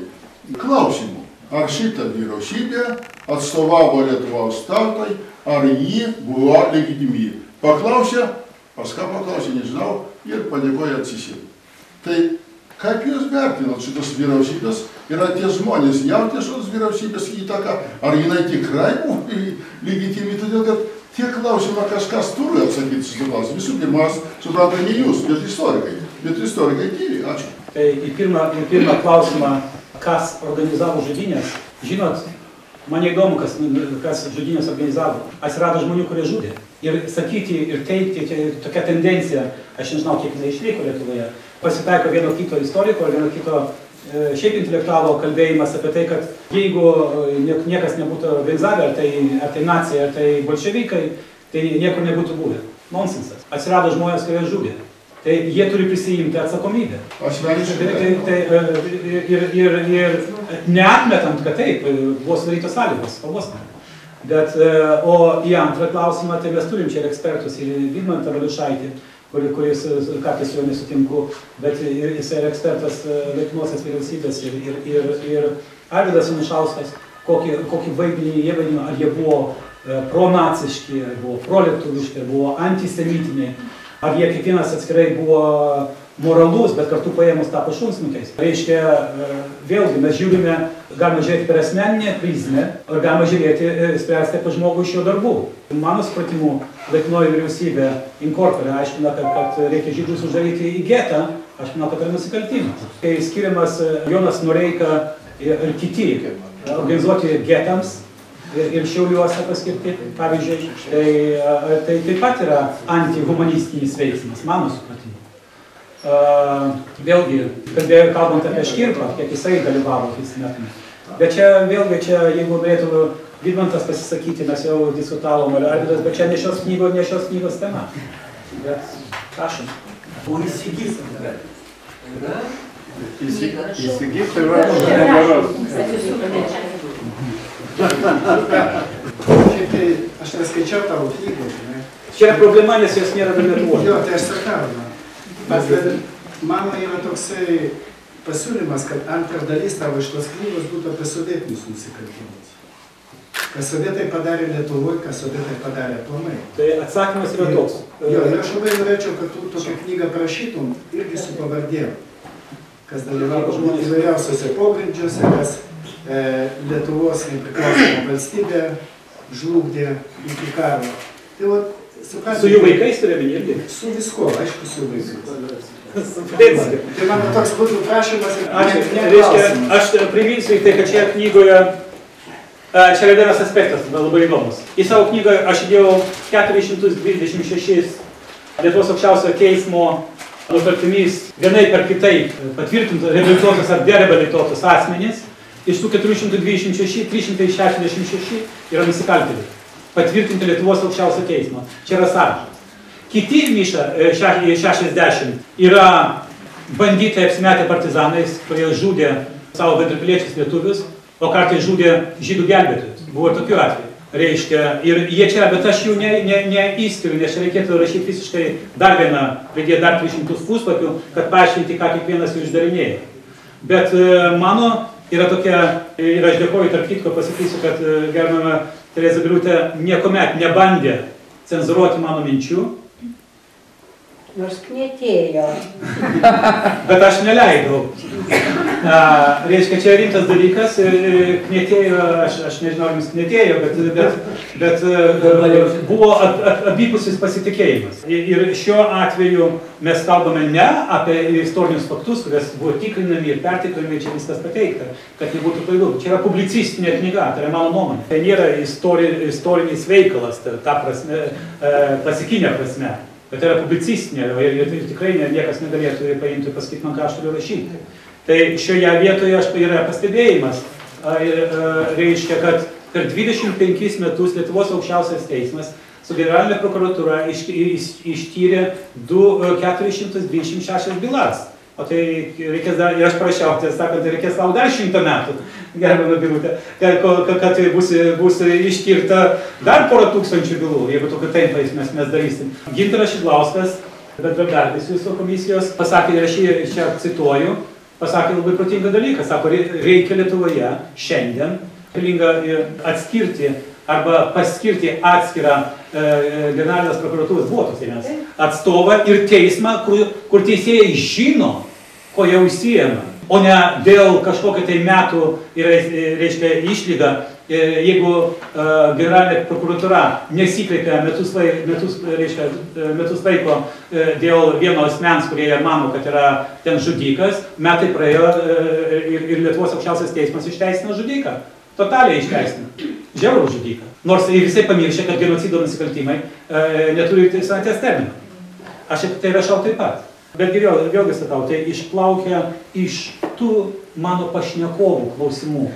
Klausimų, ar šita vyriausybė atstovavo Lietuvos tautai, ar ji buvo legitimi. Paklausė, pas ką paklausė, nežinau, ir padėkoja atsisėdė. Tai kaip jūs vertinat šitas vyriausybės ir ar tie žmonės jautė šios vyriausybės įtaką, ar jinai tikrai buvo legitimi, todėl kad tie klausimą kažkas turi atsakyti šitą klausimą. Visų pirma, supranta ne jūs, bet istorikai. Bet istorikai tyri. Ačiū. Tai į pirmą, į pirmą klausimą, kas organizavo žudynės, žinot, man įdomu, kas, kas žudynės organizavo. Atsirado žmonių, kurie žudė. Ir sakyti ir teikti, tokia tendencija, aš nežinau, kiek jinai išliko Lietuvoje, pasitaiko vieno kito istoriko, vieno kito e, šiaip intelektualo kalbėjimas apie tai, kad jeigu e, niekas nebūtų organizavę, ar tai, ar tai nacija, ar tai bolševikai, tai niekur nebūtų buvę. Nonsensas. Atsirado žmonės, kurie žudė. Tai jie turi prisijimti atsakomybę. Asmeniškai. Tai, tai, tai, ir, ir, ir neatmetant, kad taip, buvo sudarytos sąlygos, kalbos ne. Bet, o į antrą klausimą, tai mes turim čia ir ekspertus, ir Vidmantą Valiušaitį, kuri, kuris kartais su juo nesutinku, bet jis yra ekspertas laikinosios vyriausybės ir, ir, ir, ir Arvidas Anišauskas, kokį, kokį vaidmenį jie vaidino, ar jie buvo pronaciški, ar buvo prolietuviški, ar buvo antisemitiniai, ar jie kiekvienas atskirai buvo moralus, bet kartu paėmus tapo šunsnukiais. Reiškia, vėlgi mes žiūrime, galime žiūrėti per asmeninę prizmę, ar galime žiūrėti, spręsti apie žmogų iš jo darbų. Mano supratimu, laikinoji vyriausybė inkorporė aiškina, kad, kad reikia žydus uždaryti į getą, aš manau, kad yra nusikaltimas. Kai skiriamas Jonas Noreika ir kiti organizuoti getams, ir, ir šiauliuose paskirti, pavyzdžiui, tai, tai taip pat yra antihumanistinis veiksmas, mano supratimu. Vėlgi, kalbėjau, kalbant apie Škirpą, kiek jisai dalyvavo tais metais. Bet čia, vėlgi, čia, jeigu norėtų Vidmantas pasisakyti, mes jau diskutavom, ar Arvidas, bet čia ne šios knygos, ne šios knygos tema. Bet, prašom. O įsigys, yra? Įsigyti tai va, negeros. Šiaip tai aš neskaičiau tavo knygų, žinai. Čia yra problema, nes jos nėra dar Lietuvoje. Jo, tai aš sakau, na. Bet mano yra toksai pasiūlymas, kad antra dalis tavo iš tos knygos būtų apie sovietinius nusikaltimus. Kas sovietai padarė Lietuvoje, kas sovietai padarė aplamai. Tai atsakymas yra toks. Jo, ir aš labai norėčiau, kad tu tokią knygą parašytum irgi su pavardėm. Kas dalyvavo įvairiausiose pogrindžiuose, kas e, Lietuvos nepriklausomą valstybę žlugdė iki karo. Tai vat, suprantate, Su jų vaikais turėjome irgi. Su viskuo, aišku, su vaikais. Su. Tai mano toks būtų prašymas Aš, reiškia, aš priminsiu tai, kad čia knygoje, a, čia yra vienas aspektas, labai įdomus. Į savo knygą aš įdėjau 426 Lietuvos aukščiausiojo teismo nutartimis vienai per kitaip patvirtintų reabilituotus ar dereabilituotus asmenys. Iš tų 426, 366 yra nusikaltėliai. Patvirtinti Lietuvos aukščiausio teismo. Čia yra sąrašas. Kiti Miša e, šeš- 60 yra banditai apsimetę partizanais, kurie žudė savo bendrapiliečius lietuvius, o kartais žudė žydų gelbėtojus. Buvo tokių atvejų. Reiškia, ir jie čia, bet aš jų neįskiriu, ne, ne nes čia reikėtų rašyti visiškai dar vieną, pridėti dar 300 puslapių, kad paaiškinti, ką kiekvienas jų išdarinėja. Bet e, mano yra tokia, ir aš dėkoju, tarp kitko pasakysiu, kad e, gerbama Tereza Biliūtė niekuomet nebandė cenzuruoti mano minčių, Nors knietėjo. Bet aš neleidau. A, reiškia, čia rimtas dalykas ir ir knietėjo, aš, aš nežinau, ar jums knietėjo, bet, bet, bet e, buvo ab, ab, abipusis pasitikėjimas. Ir, ir šiuo atveju mes kalbame ne apie istorinius faktus, kurias buvo tikrinami ir pertikrinami, čia viskas pateikta, kad nebūtų klaidų. Čia yra publicistinė knyga, tai yra mano nuomonė. Tai nėra istori, istorinis veikalas, ta, ta prasme, e, klasikinė prasme. Bet tai yra publicistinė ir, ir, ir tikrai ne, niekas negalėtų paimti ir pasakyti man, ką aš turiu rašyti. Tai šioje vietoje aš yra pastebėjimas. A, ir, a, reiškia, kad Per 25 metus Lietuvos aukščiausias teismas su generalinė prokuratūra iš, iš, ištyrė 2, 426 bylas. O tai reikės dar, ir aš prašiau, tiesą sakant, reikės tau dar šimtą metų, gerbama Bilutė, kad, kad, tai bus, bus ištirta dar porą tūkstančių bylų, jeigu tokiu tempais mes, mes darysim. Gintaras Šidlauskas, bendradarbis jūsų komisijos, pasakė, ir aš jį čia cituoju, pasakė labai protingą dalyką, sako, reikia Lietuvoje šiandien, reikalinga atskirti arba paskirti atskirą e, generalinės prokuratūros buvo toks atstovą ir teismą, kur, kur teisėjai žino, ko jie užsijama, o ne dėl kažkokio tai metų yra, reiškia, išlyga, e, jeigu uh, generalinė prokuratūra nesikreipia metus, laik, metus, reiškia, metus laiko dėl vieno asmens, kurie mano, kad yra ten žudikas, metai praėjo ir, ir Lietuvos aukščiausias teismas išteisino žudiką. Totaliai išteisino. Žiaurų žudiką. Nors visai pamiršė, kad genocido nusikaltimai e, neturi senaties termino. Aš apie tai rašau taip pat. Bet geriau, vėlgi sakau, tai išplaukia iš tų mano pašnekovų klausimų,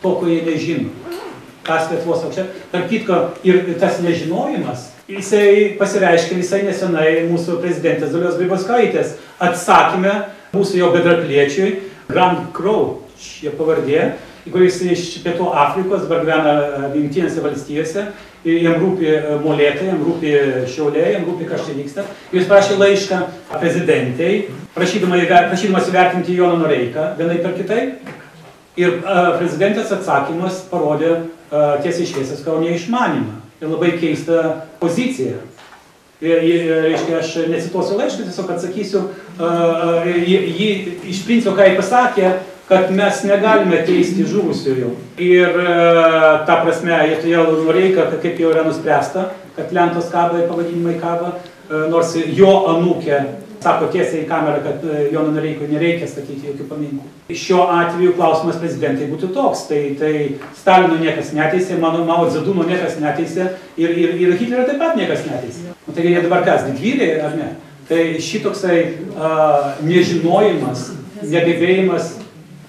to, ko jie nežino. Kas Lietuvos aukščia. Tarp kitko, ir tas nežinojimas, jisai pasireiškia visai nesenai mūsų prezidentės Dalios Grybauskaitės atsakymę mūsų jo bedrakliečiui, Grand Crow, šie pavardė, kuris iš Pietų Afrikos, dabar gyvena e, Jungtinėse valstijose, jam rūpi e, molėtai, jam rūpi šiauliai, jam rūpi, kas čia vyksta. Jis parašė laišką prezidentei, prašydamas įvertinti Joną Noreiką vienai per kitai. Ir e, prezidentės atsakymas parodė tiesiai išviesęs karo neišmanimą ir labai keistą poziciją. Ir, reiškia, aš necituosiu laišką, tiesiog atsakysiu, jį iš principo, ką jį pasakė, kad mes negalime teisti žuvusiųjų. Ir e, ta prasme, todėl Noreika, kaip jau yra nuspręsta, kad lentos kaba ir pavadinimai kaba, e, nors jo anūkė sako tiesiai į kamerą, kad e, Jono Noreikui nereikia statyti jokių paminklų. Šiuo atveju klausimas prezidentai būtų toks, tai, tai Stalino niekas neteisė, mano Mao Zeduno niekas neteisė ir, ir, ir Hitlerio taip pat niekas neteisė. Nu, tai jie dabar kas, didvyriai ar ne? Tai šitoksai uh, nežinojimas, negebėjimas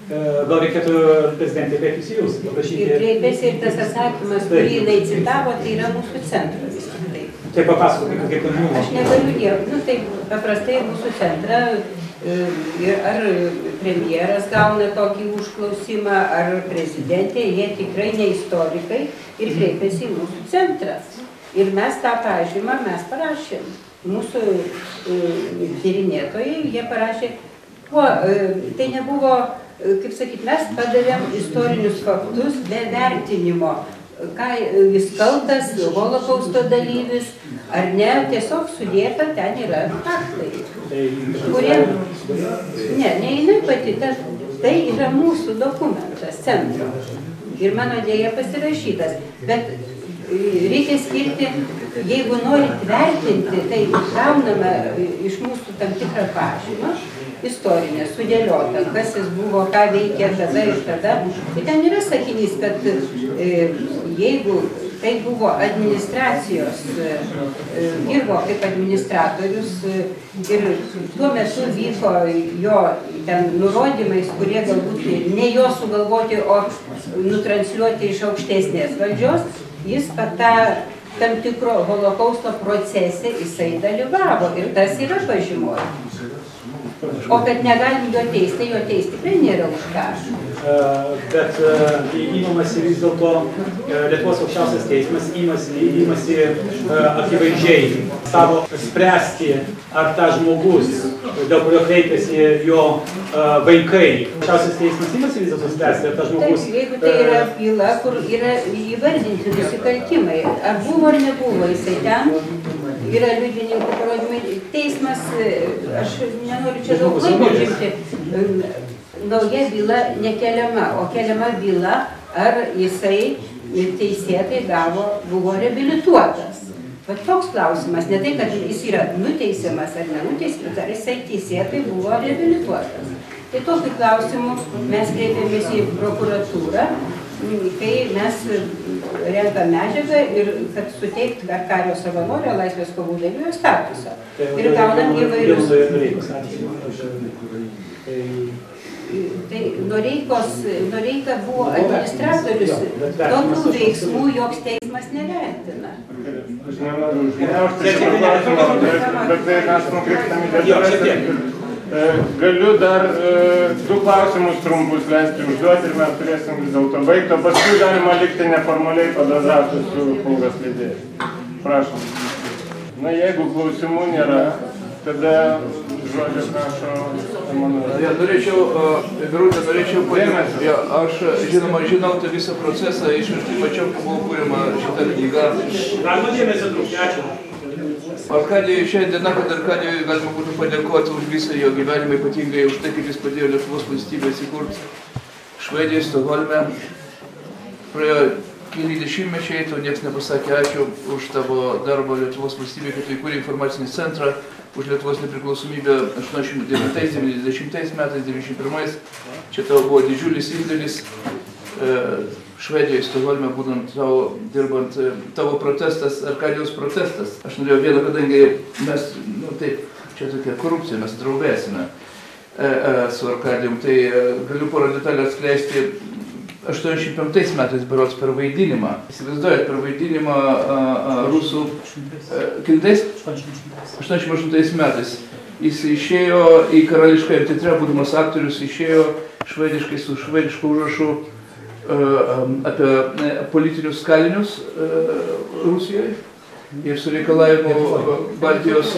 gal reikėtų prezidentė kreiptis į Jūs, paprašyti. Ir kreipėsi ir tas atsakymas, kurį jinai citavo, tai yra mūsų centras. Tai, tai papasakokite, kaip ten buvo. Aš negaliu nieko. Nu, tai paprastai mūsų centrą e, ir ar premjeras gauna tokį užklausimą, ar prezidentė, jie tikrai ne istorikai ir kreipiasi į mūsų centrą. Ir mes tą pažymą mes parašėm. Mūsų e, tyrinėtojai, jie parašė, kuo, tai nebuvo kaip sakyt, mes padavėm istorinius faktus be vertinimo, ką jis kaltas, holokausto dalyvis, ar ne, tiesiog sudėta ten yra faktai, kurie, ne, ne jinai pati, ta, tai yra mūsų dokumentas, centro. Ir mano dėja pasirašytas. Bet reikia skirti, jeigu norit vertinti, tai gauname iš mūsų tam tikrą pažymą, istorinė, sudėliota, kas jis buvo, ką veikė tada ir tada. Tai ten yra sakinys, kad e, jeigu tai buvo administracijos, e, e, dirbo kaip administratorius ir tuo metu vyko jo ten nurodymais, kurie galbūt ne jo sugalvoti, o nutransliuoti iš aukštesnės valdžios, jis tą tam tikro holokausto procese jisai dalyvavo ir tas yra pažymojama. O kad negalim jo teisti, jo teisti tikrai nėra už ką. Bet įmamasi vis dėlto Lietuvos aukščiausias teismas įmasi, įmasi akivaizdžiai savo spręsti, ar ta žmogus, dėl kurio kreipiasi jo vaikai. Aukščiausias teismas įmasi vis dėlto spręsti, ar ta žmogus... Taip, jeigu tai yra byla, kur yra įvardinti nusikaltimai, ar buvo ar nebuvo jisai ten, yra liudininkų parodymai. Teismas, aš nenoriu čia daug laiko žimti, nauja byla nekeliama, o keliama byla, ar jisai teisėtai gavo, buvo reabilituotas. Bet toks klausimas, ne tai, kad jis yra nuteisiamas ar nenuteisiamas, ar jisai teisėtai buvo reabilituotas. Tai tokiu klausimu mes kreipėmės į prokuratūrą kai mes renkam medžiagą ir kad suteikt kario savanorio laisvės kovų dalyvio statusą. Ir gaunam įvairius. Tai Noreikos, Noreika buvo administratorius, tokių veiksmų joks teismas nevertina. Aš nenoriu užgniaužti šito klausimo, bet, tai mes nukreiptam į detalės. Galiu dar e, du klausimus trumpus leisti užduoti ir mes turėsim vis dėlto baigti, o paskui galima likti neformaliai padadrauti su knygas leidėjais. Prašom. Na, jeigu klausimų nėra, tada žodžio prašo Emanuelis. Ja, norėčiau, e, Birutė, norėčiau padėmėti. Ja, aš, žinoma, žinau tą visą procesą, iš arti pačiau, kai buvo kūrima šita knyga. Galima dėmesio trūkti, ačiū. Arkadijui šiandieną, kad Arkadijui galima būtų padėkoti už visą jo gyvenimą, ypatingai už tai, kaip jis padėjo Lietuvos valstybę įsikurti Švedijoje, Stokholme. Praėjo keli dešimtmečiai, tau niekas nepasakė ačiū už tavo darbą Lietuvos valstybėje, kad tu įkūrė informacinį centrą, už Lietuvos nepriklausomybę 89-90 metais, 91. Čia tavo buvo didžiulis indėlis e, Švedijoje, Stokholme, būtent tavo, dirbant, e, tavo protestas, Arkadijos protestas. Aš norėjau vieną, kadangi mes, nu taip, čia tokia korupcija, mes draugėsime e, su Arkadijum, tai galiu porą detalių atskleisti. 85 metais berots per vaidinimą. Įsivaizduojat, per vaidinimą a, a, rusų... A, Kintais? 88 metais. Jis išėjo į karališkąją teatrą, būdamas aktorius, išėjo švediškai su švedišku užrašu apie e, politinius kalinius e, Rusijoje ir su reikalavimu Baltijos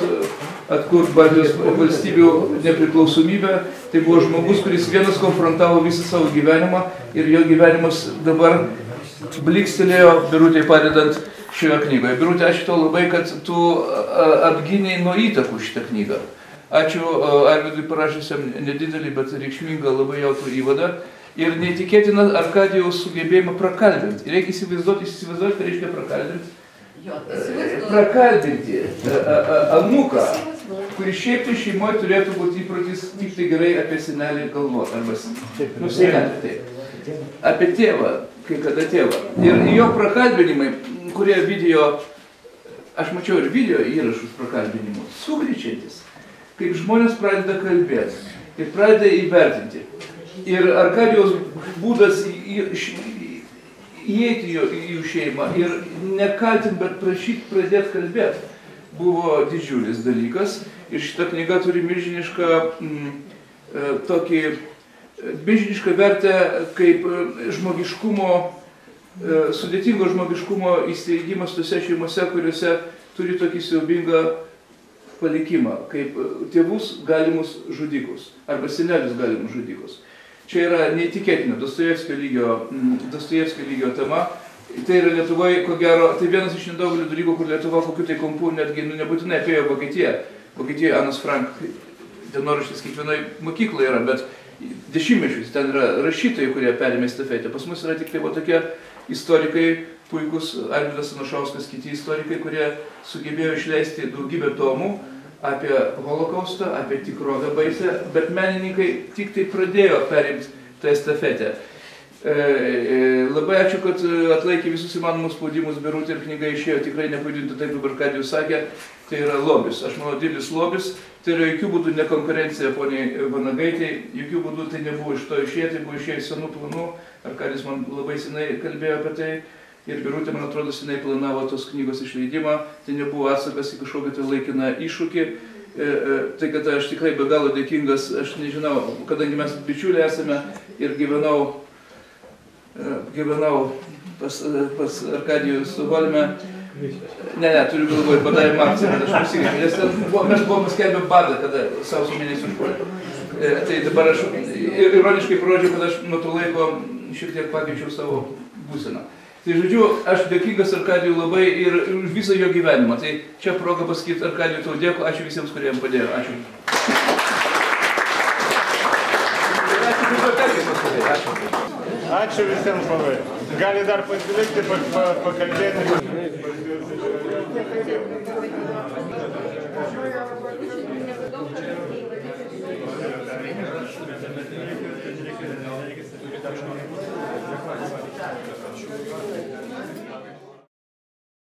atkurti Baltijos valstybių nepriklausomybę. Tai buvo žmogus, kuris vienas konfrontavo visą savo gyvenimą ir jo gyvenimas dabar blikstelėjo Birutė padedant šioje knygoje. Birutė, ačiū tau labai, kad tu apginiai nuo įtakų šitą knygą. Ačiū Arvidui parašysiam nedidelį, bet reikšmingą labai jautrų įvadą. Ir neįtikėtina Arkadijaus sugebėjimą prakalbinti. Reikia įsivaizduoti, įsivaizduoti, ką reiškia prakalbinti. Prakalbinti anuką, kuris šiaip tai šeimoje turėtų būti įprotis tik tai gerai apie senelį galvoti. Arba, nu, senelį, taip. Apie tėvą, kai kada tėvą. Ir jo prakalbinimai, kurie video, aš mačiau ir video įrašus prakalbinimų, sugryčiantis, kaip žmonės pradeda kalbėti ir pradeda įvertinti. Ir Arkadijos būdas įeiti į jų šeimą ir nekaltinti, bet prašyti pradėti kalbėti buvo didžiulis dalykas. Ir šita knyga turi milžinišką m, tokį, milžinišką vertę kaip žmogiškumo, sudėtingo žmogiškumo įsteigimas tose šeimose, kuriuose turi tokį siaubingą palikimą, kaip tėvus galimus žudikus arba senelius galimus žudikus. Čia yra neįtikėtina Dostojevskio lygio, Dostojevskio lygio tema. Tai yra Lietuvoje, ko gero, tai vienas iš nedaugelio dalykų, kur Lietuva kokiu tai kompu netgi nu, nebūtinai apėjo Vokietiją. Vokietijoje Anas Frank dienoraštis kiekvienoje mokykloje yra, bet dešimtmečius ten yra rašytojai, kurie perėmė stafetę. Pas mus yra tik tai va tokie istorikai, puikus Arvidas Anušauskas, kiti istorikai, kurie sugebėjo išleisti daugybę tomų apie holokaustą, apie tikrovę baisę, bet menininkai tik tai pradėjo perimti tą estafetę. E, e, labai ačiū, kad atlaikė visus įmanomus spaudimus, Birutė ir knyga išėjo tikrai nepajudinti taip, kaip Arkadijus sakė, tai yra lobis. Aš manau, didelis lobis, tai yra jokių būdų ne konkurencija poniai Vanagaitė, jokių būdų tai nebuvo iš to išėję, tai buvo išėję senų planų, Arkadijus man labai senai kalbėjo apie tai. Ir Birutė, man atrodo, seniai planavo tos knygos išleidimą, tai nebuvo atsakas į kažkokią tai laikiną iššūkį. E, e, tai, kad aš tikrai be galo dėkingas, aš nežinau, kadangi mes bičiuliai esame ir gyvenau gyvenau pas, pas Arkadijų Stokholme. Ne, ne, turiu galvoje, padarėm akciją, kad aš pasikeičiau, nes ten buvo, mes buvome paskelbę badą, kada sausio mėnesį užpuolė. E, tai dabar aš ironiškai parodžiau, kad aš nuo to laiko šiek tiek pakeičiau savo būseną. Tai žodžiu, aš dėkingas Arkadijui labai ir už visą jo gyvenimą. Tai čia proga pasakyti Arkadijui tau dėkui, ačiū visiems, kurie jam padėjo. Ačiū. Ačiū bibliotekai paskui. Ačiū. Ačiū visiems labai. Gali dar pasilikti, pa, pa, pakalbėti.